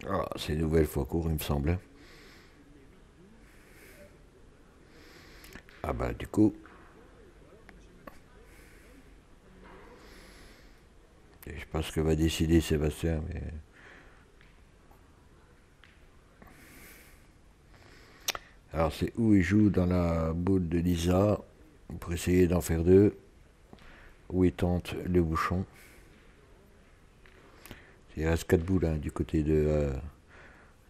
S1: Ah, c'est nouvelle fois court, il me semble. Ah bah du coup. Je sais pas ce que va décider Sébastien, mais. Alors c'est où il joue dans la boule de Lisa pour essayer d'en faire deux? Où il tente le bouchon? Il reste 4 boules du côté de, euh,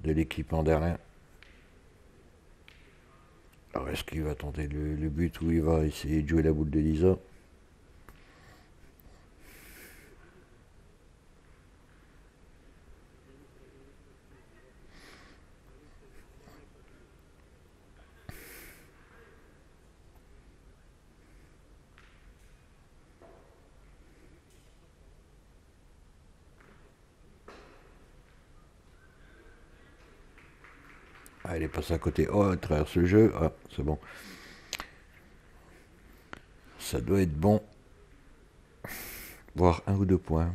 S1: de l'équipe Anderlin. Alors est-ce qu'il va tenter le, le but ou il va essayer de jouer la boule de Lisa? À côté. Oh, à travers ce jeu. Ah, c'est bon. Ça doit être bon. Voire un ou deux points.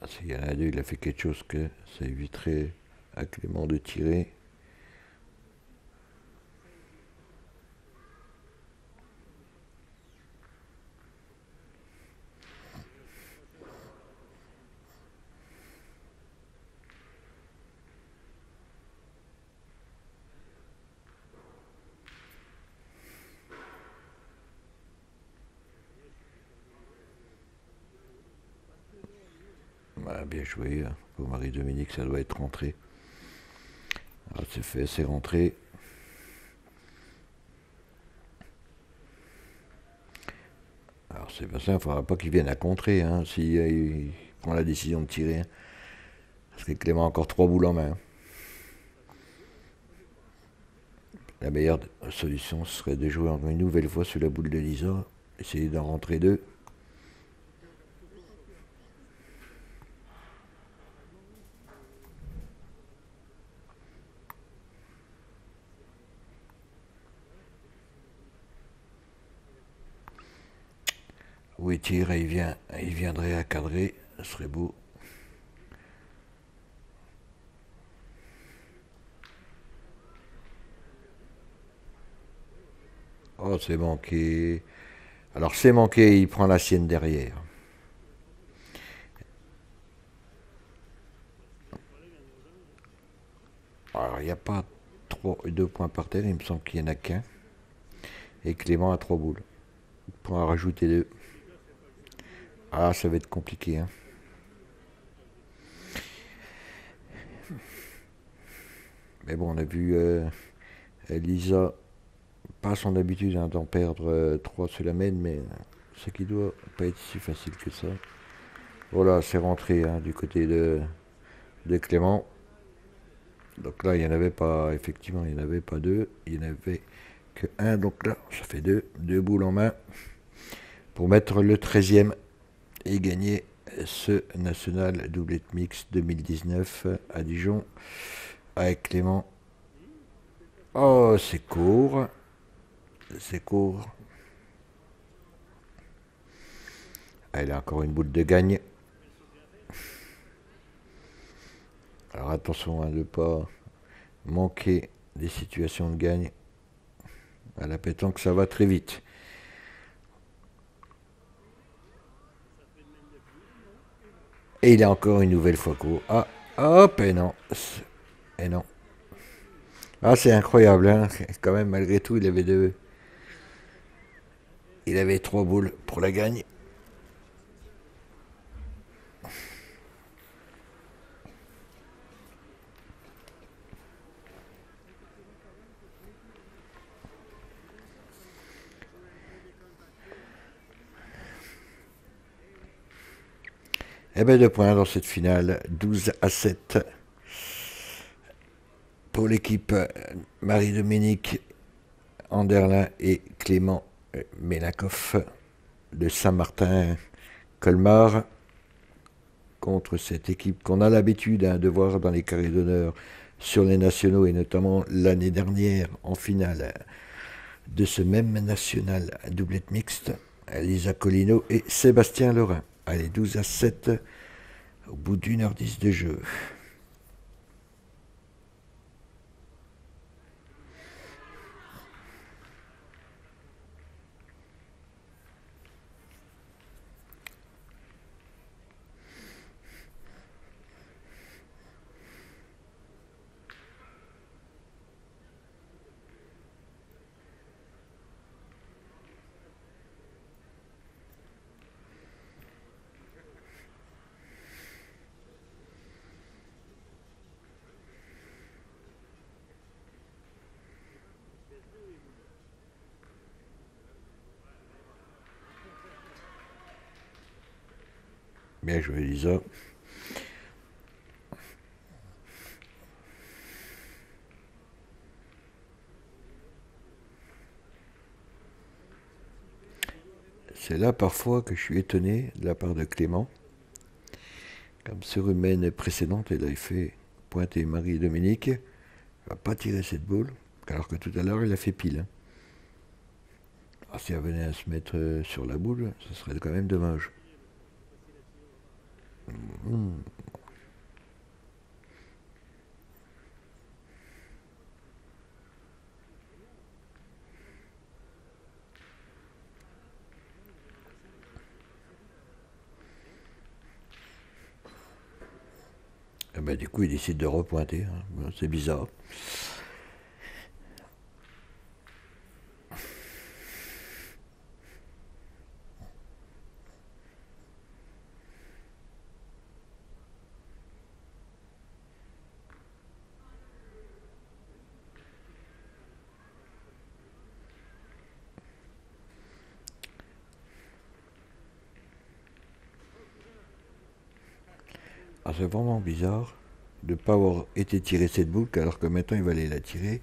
S1: Ah, S'il y en a deux, il a fait quelque chose que ça éviterait à Clément de tirer. Joué. hein. Pour Marie-Dominique, ça doit être rentré. Ah, c'est fait, c'est rentré. Alors Sébastien, il ne faudra pas qu'il vienne à contrer hein, si euh, il prend la décision de tirer. hein. Parce que Clément a encore trois boules en main. La meilleure solution serait de jouer encore une nouvelle fois sur la boule de Lisa, essayer d'en rentrer deux. Où il tire et il, vient, il viendrait à cadrer. Ce serait beau. Oh, c'est manqué. Alors, c'est manqué, il prend la sienne derrière. Alors, il n'y a pas trois, deux points par terre, il me semble qu'il n'y en a qu'un. Et Clément a trois boules. Pour en rajouter deux. Ah, ça va être compliqué. Hein. Mais bon, on a vu euh, Lisa, pas son habitude hein, d'en perdre 3 sur la mène, mais ce qui doit pas être si facile que ça. Voilà, c'est rentré hein, du côté de, de Clément. Donc là, il n'y en avait pas, effectivement, il n'y en avait pas deux, il n'y en avait que un. Donc là, ça fait deux, deux boules en main pour mettre le 13e et gagner ce national doublette mix 2019 à Dijon avec Clément. Oh, c'est court. C'est court. Elle a encore une boule de gagne. Alors attention à ne pas manquer des situations de gagne. À la pétanque, ça va très vite. Et il a encore une nouvelle fois court. Ah, hop, et non. Et non. Ah, c'est incroyable, hein. Quand même, malgré tout, il avait deux. Il avait trois boules pour la gagne. Eh bien, deux points dans cette finale, 12 à 7 pour l'équipe Marie-Dominique Anderlin et Clément Mélakoff de Saint-Martin-Colmar contre cette équipe qu'on a l'habitude hein, de voir dans les carrés d'honneur sur les nationaux et notamment l'année dernière en finale de ce même national doublette mixte, Lisa Colino et Sébastien Lorrain. Allez, 12 à 7 au bout d'une heure 10 de jeu. Bien joué, Lisa. C'est là parfois que je suis étonné de la part de Clément. Comme sur une mène précédente, il avait fait pointer Marie-Dominique. Il va pas tirer cette boule, alors que tout à l'heure, il a fait pile. Si elle venait à se mettre euh, sur la boule, ce serait quand même dommage. Hmm. Eh ben, du coup, il décide de repointer. Hein. C'est bizarre. Vraiment bizarre de ne pas avoir été tiré cette boucle alors que maintenant il va aller la tirer.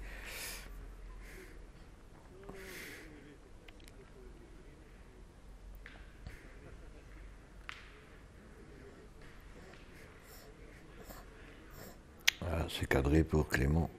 S1: C'est cadré pour Clément.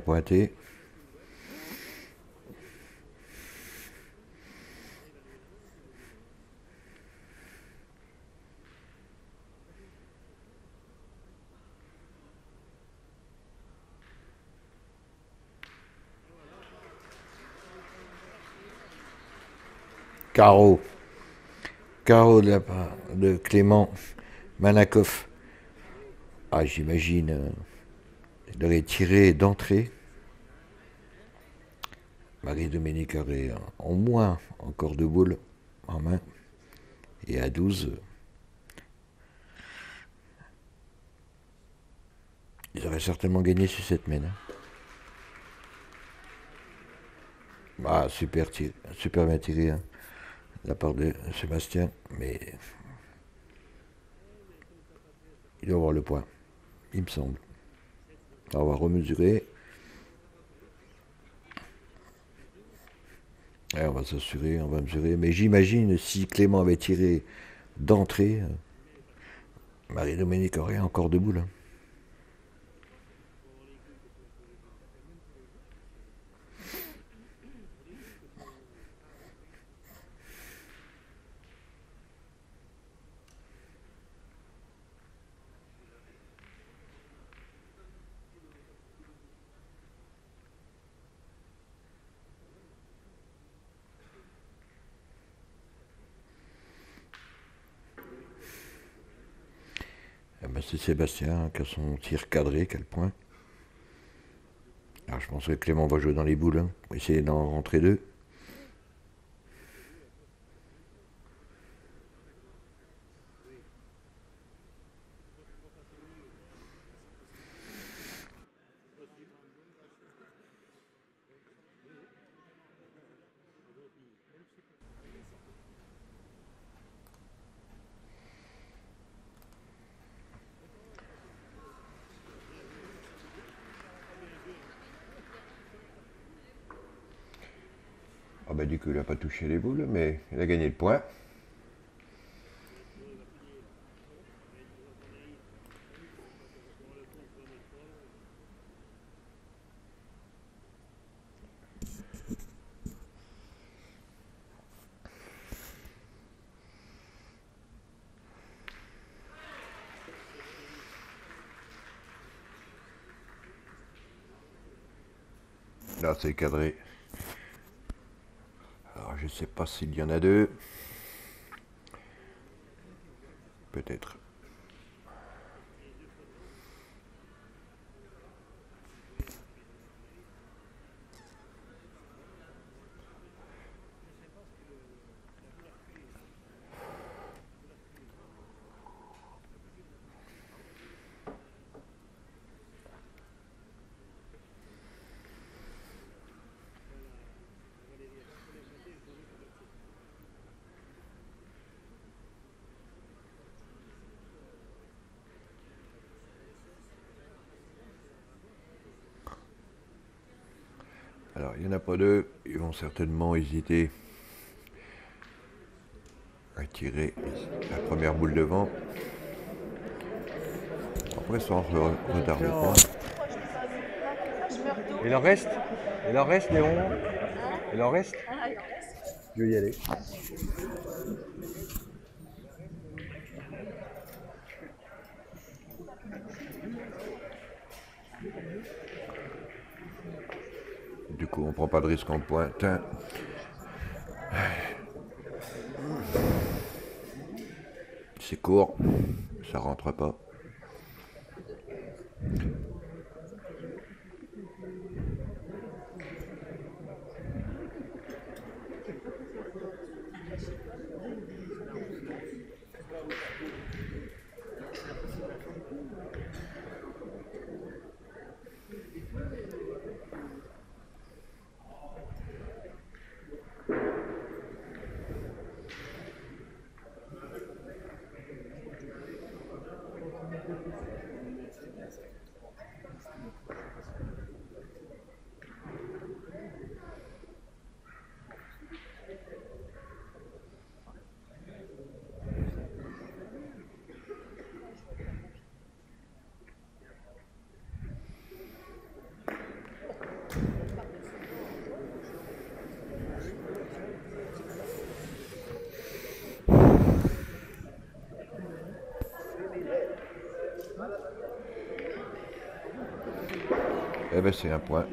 S1: Bien pointé. Carreau. Carreau de, la de Clément Manakov. Ah, j'imagine. Il aurait tiré d'entrée. Marie-Dominique aurait en moins encore de boules en main. Et à 12, euh, ils auraient certainement gagné sur cette mène. Ah, super, tir- super bien tiré hein, de la part de Sébastien, mais il doit avoir le point, il me semble. On va remesurer. Ouais, on va s'assurer, on va mesurer. Mais j'imagine si Clément avait tiré d'entrée, euh, Marie-Dominique aurait encore debout là. Sébastien qui a son tir cadré, quel point. Alors je pense que Clément va jouer dans les boules, hein, essayer d'en rentrer deux. Touché les boules, mais il a gagné le point. Là c'est cadré. Je sais pas s'il y en a deux. Peut-être. Alors il n'y en a pas deux. Ils vont certainement hésiter à tirer la première boule devant. Après sans re- retarder le point.
S2: Il en reste? Il en reste, Léon? Il en reste? Je vais y aller.
S1: Du coup, on prend pas de risque en pointe. C'est court, ça rentre pas. C'est un point.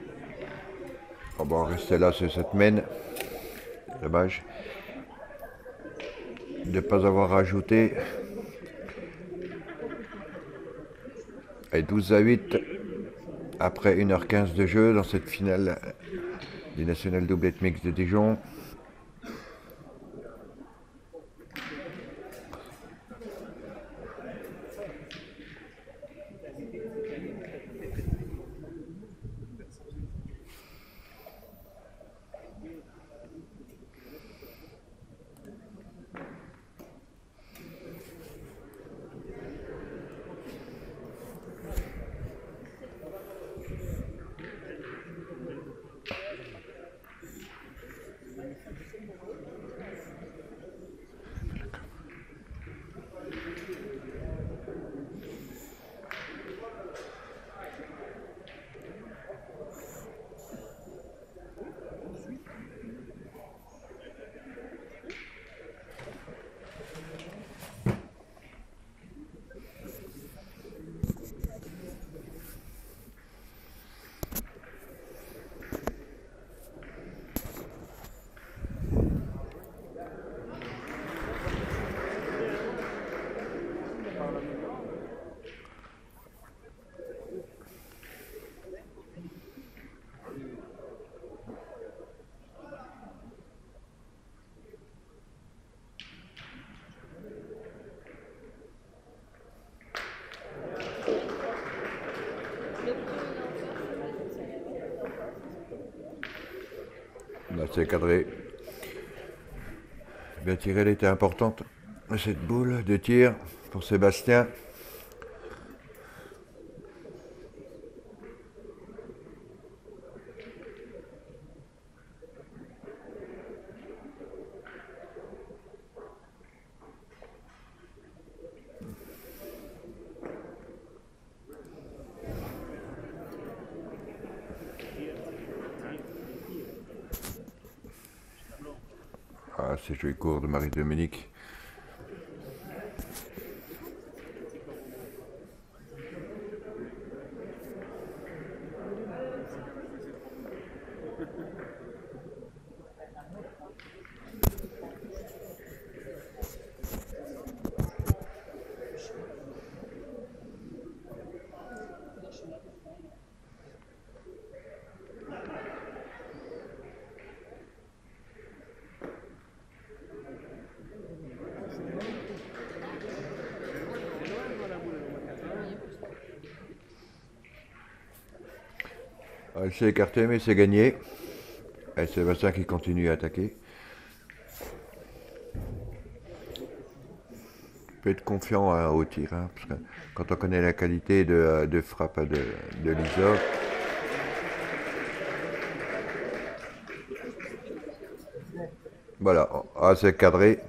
S1: On va rester là cette mène. Dommage de ne pas avoir rajouté. Et 12 à 8 après 1h15 de jeu dans cette finale du National Doublette Mix de Dijon. Là, cadré. Bien tiré, elle était importante. Cette boule de tir pour Sébastien. Ah, c'est joli cours de Marie-Dominique. Elle s'est écartée, mais c'est gagné. Et Sébastien qui continue à attaquer. peut être confiant hein, au tir, hein, parce que quand on connaît la qualité de, euh, frappe de, de Lisa, Voilà, c'est cadré.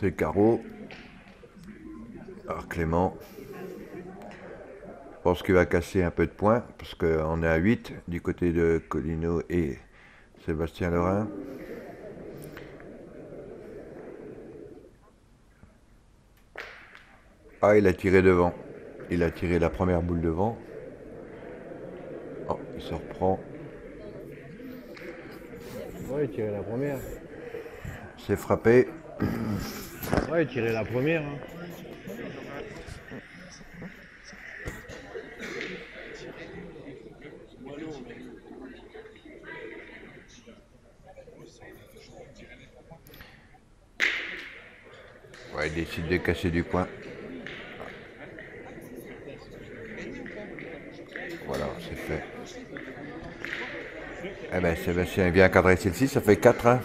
S1: C'est carreau. Alors Clément, je pense qu'il va casser un peu de points, parce qu'on est à 8 du côté de Colino et Sébastien Lorrain. Ah, il a tiré devant. Il a tiré la première boule devant. Oh, il se reprend.
S2: Ouais, il tirait la première.
S1: C'est frappé.
S2: Ouais, tirait la première. hein.
S1: Ouais, il décide de casser du point. Voilà, c'est fait. Eh ben, Sébastien vient cadrer celle-ci, ça fait 4. Hein.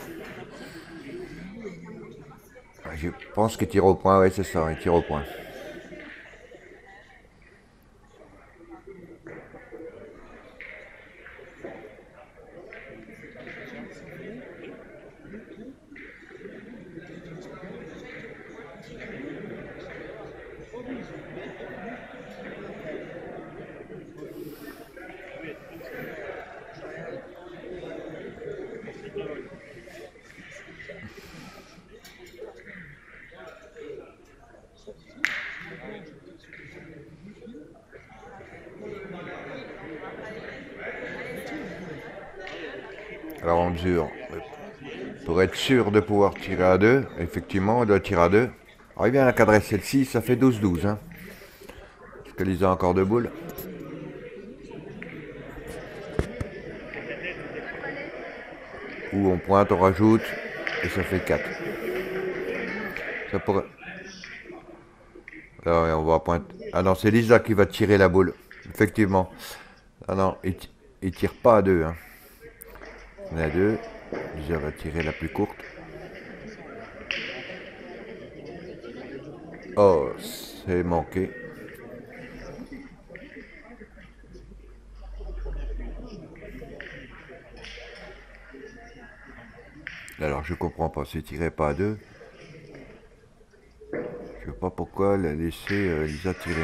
S1: Ah, Je pense qu'il tire au point, ouais, c'est ça, il tire au point. De pouvoir tirer à deux, effectivement, on doit tirer à deux. Alors il vient à cadrer celle-ci, ça fait 12-12. Hein. Est-ce que Lisa a encore deux boules Ou on pointe, on rajoute, et ça fait 4. Ça pourrait... On va pointer. Ah non, c'est Lisa qui va tirer la boule. Effectivement. Ah non, il, il tire pas à deux. Hein. Y en a deux. Lisa va tirer la plus courte. Oh, c'est manqué. Alors je comprends pas, c'est tiré pas à deux. Je sais pas pourquoi elle a laissé euh, Lisa tirer.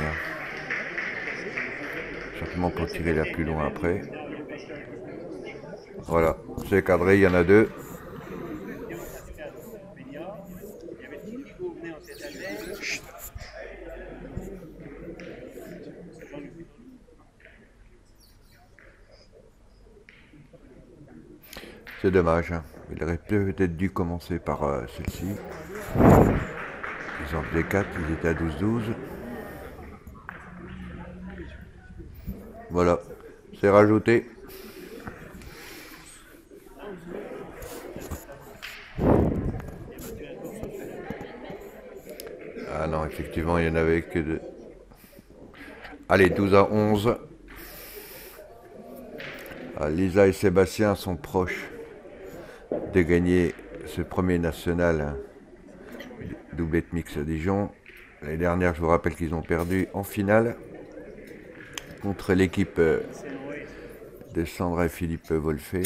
S1: Certainement pour tirer la plus loin après. Voilà, c'est cadré, il y en a deux. Dommage. Il aurait peut-être dû commencer par euh, celle-ci. Ils en faisaient 4, ils étaient à 12-12. Voilà, c'est rajouté. Ah non, effectivement, il n'y en avait que deux. Allez, 12 à 11. Ah, Lisa et Sébastien sont proches de gagner ce premier national hein, doublette mix à Dijon. L'année dernière, je vous rappelle qu'ils ont perdu en finale contre l'équipe euh, de Sandra et Philippe Wolfé.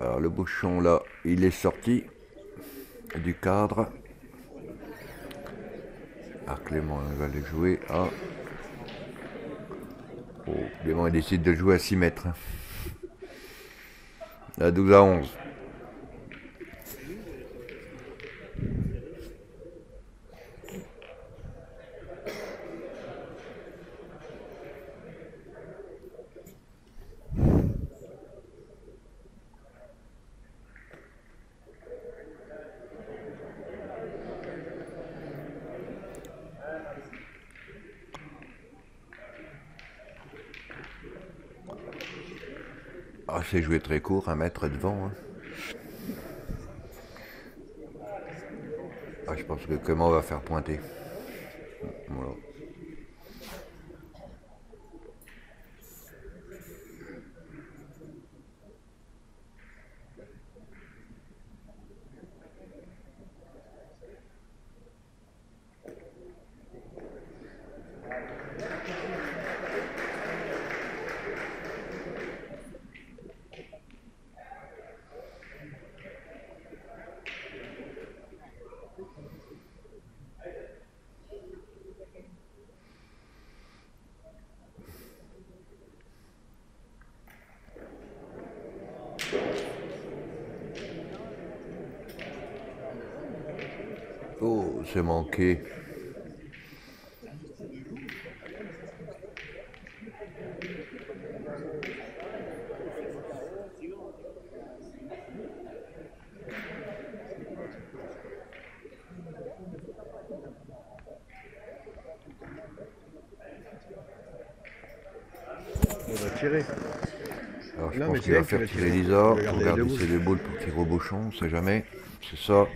S1: Alors le bouchon là, il est sorti du cadre. Ah Clément va le jouer à... Oh, Clément il décide de jouer à 6 mètres. À 12 à 11. C'est joué très court, un mètre devant. hein. Ah, je pense que comment va faire pointer. Oh,
S2: On va tirer.
S1: Alors je
S2: Non,
S1: pense qu'il va faire
S2: va
S1: tirer. Lisa.
S2: Les
S1: Regardez
S2: deux
S1: ces deux boules pour tirer au bouchon, on sait jamais. C'est ça.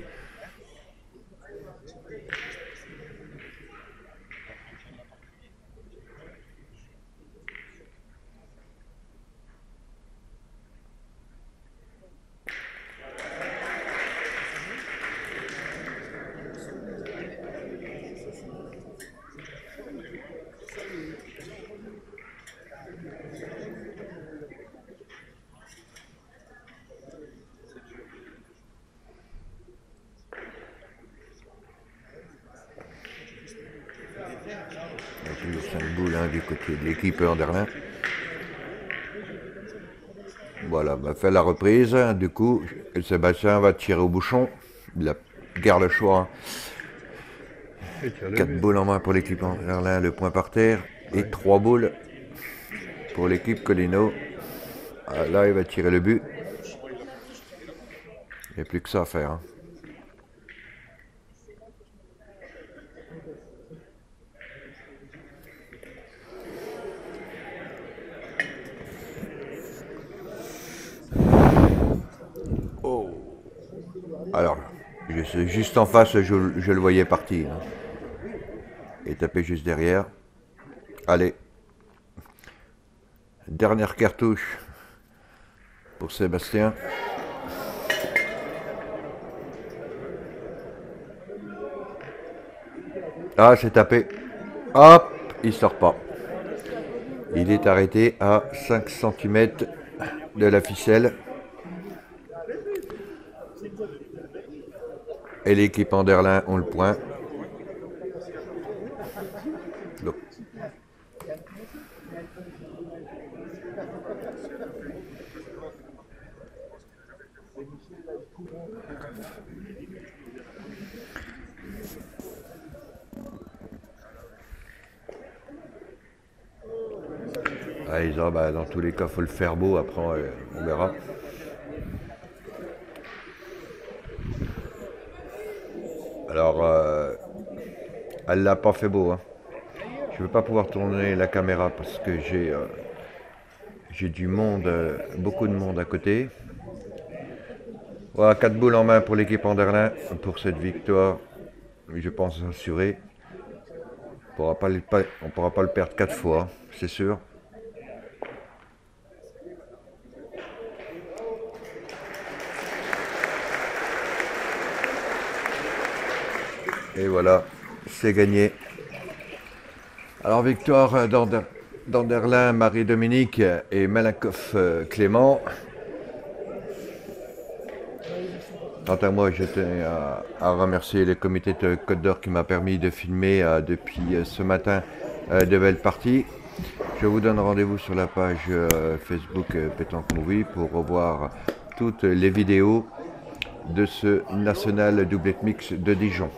S1: 5 boules hein, du côté de l'équipe Anderlin. Voilà, bah, fait la reprise. Du coup, Sébastien va tirer au bouchon. Il a garde le choix.
S2: Et tire le
S1: 4
S2: but.
S1: boules en main pour l'équipe Anderlin, le point par terre. Et 3 boules pour l'équipe Colino. Ah, Là, il va tirer le but. Il n'y a plus que ça à faire. hein. Oh. Alors, juste en face, je, le voyais partir. hein. Et taper juste derrière. Allez. Dernière cartouche pour Sébastien. Ah, c'est tapé. Hop, il sort pas. Il est arrêté à 5 cm de la ficelle. Et l'équipe Anderlin ont le point. Ah, ils ont- bah, dans tous les cas, faut le faire beau. Après, on verra. Alors, euh, elle l'a pas fait beau. Hein. Je veux pas pouvoir tourner la caméra parce que j'ai euh, du monde, euh, beaucoup de monde à côté. Voilà, 4 boules en main pour l'équipe Anderlin pour cette victoire. Je pense assurée. On on pourra pas le perdre quatre fois, hein, c'est sûr. Et voilà, c'est gagné. Alors victoire euh, d'Ander- d'Anderlin, Marie-Dominique et Malakoff euh, Clément. Quant à moi, je tenais à, à remercier le comité de Côte d'Or qui m'a permis de filmer euh, depuis euh, ce matin euh, de belles parties. Je vous donne rendez-vous sur la page euh, Facebook euh, Pétanque Movie pour revoir toutes les vidéos de ce National Doublet Mix de Dijon.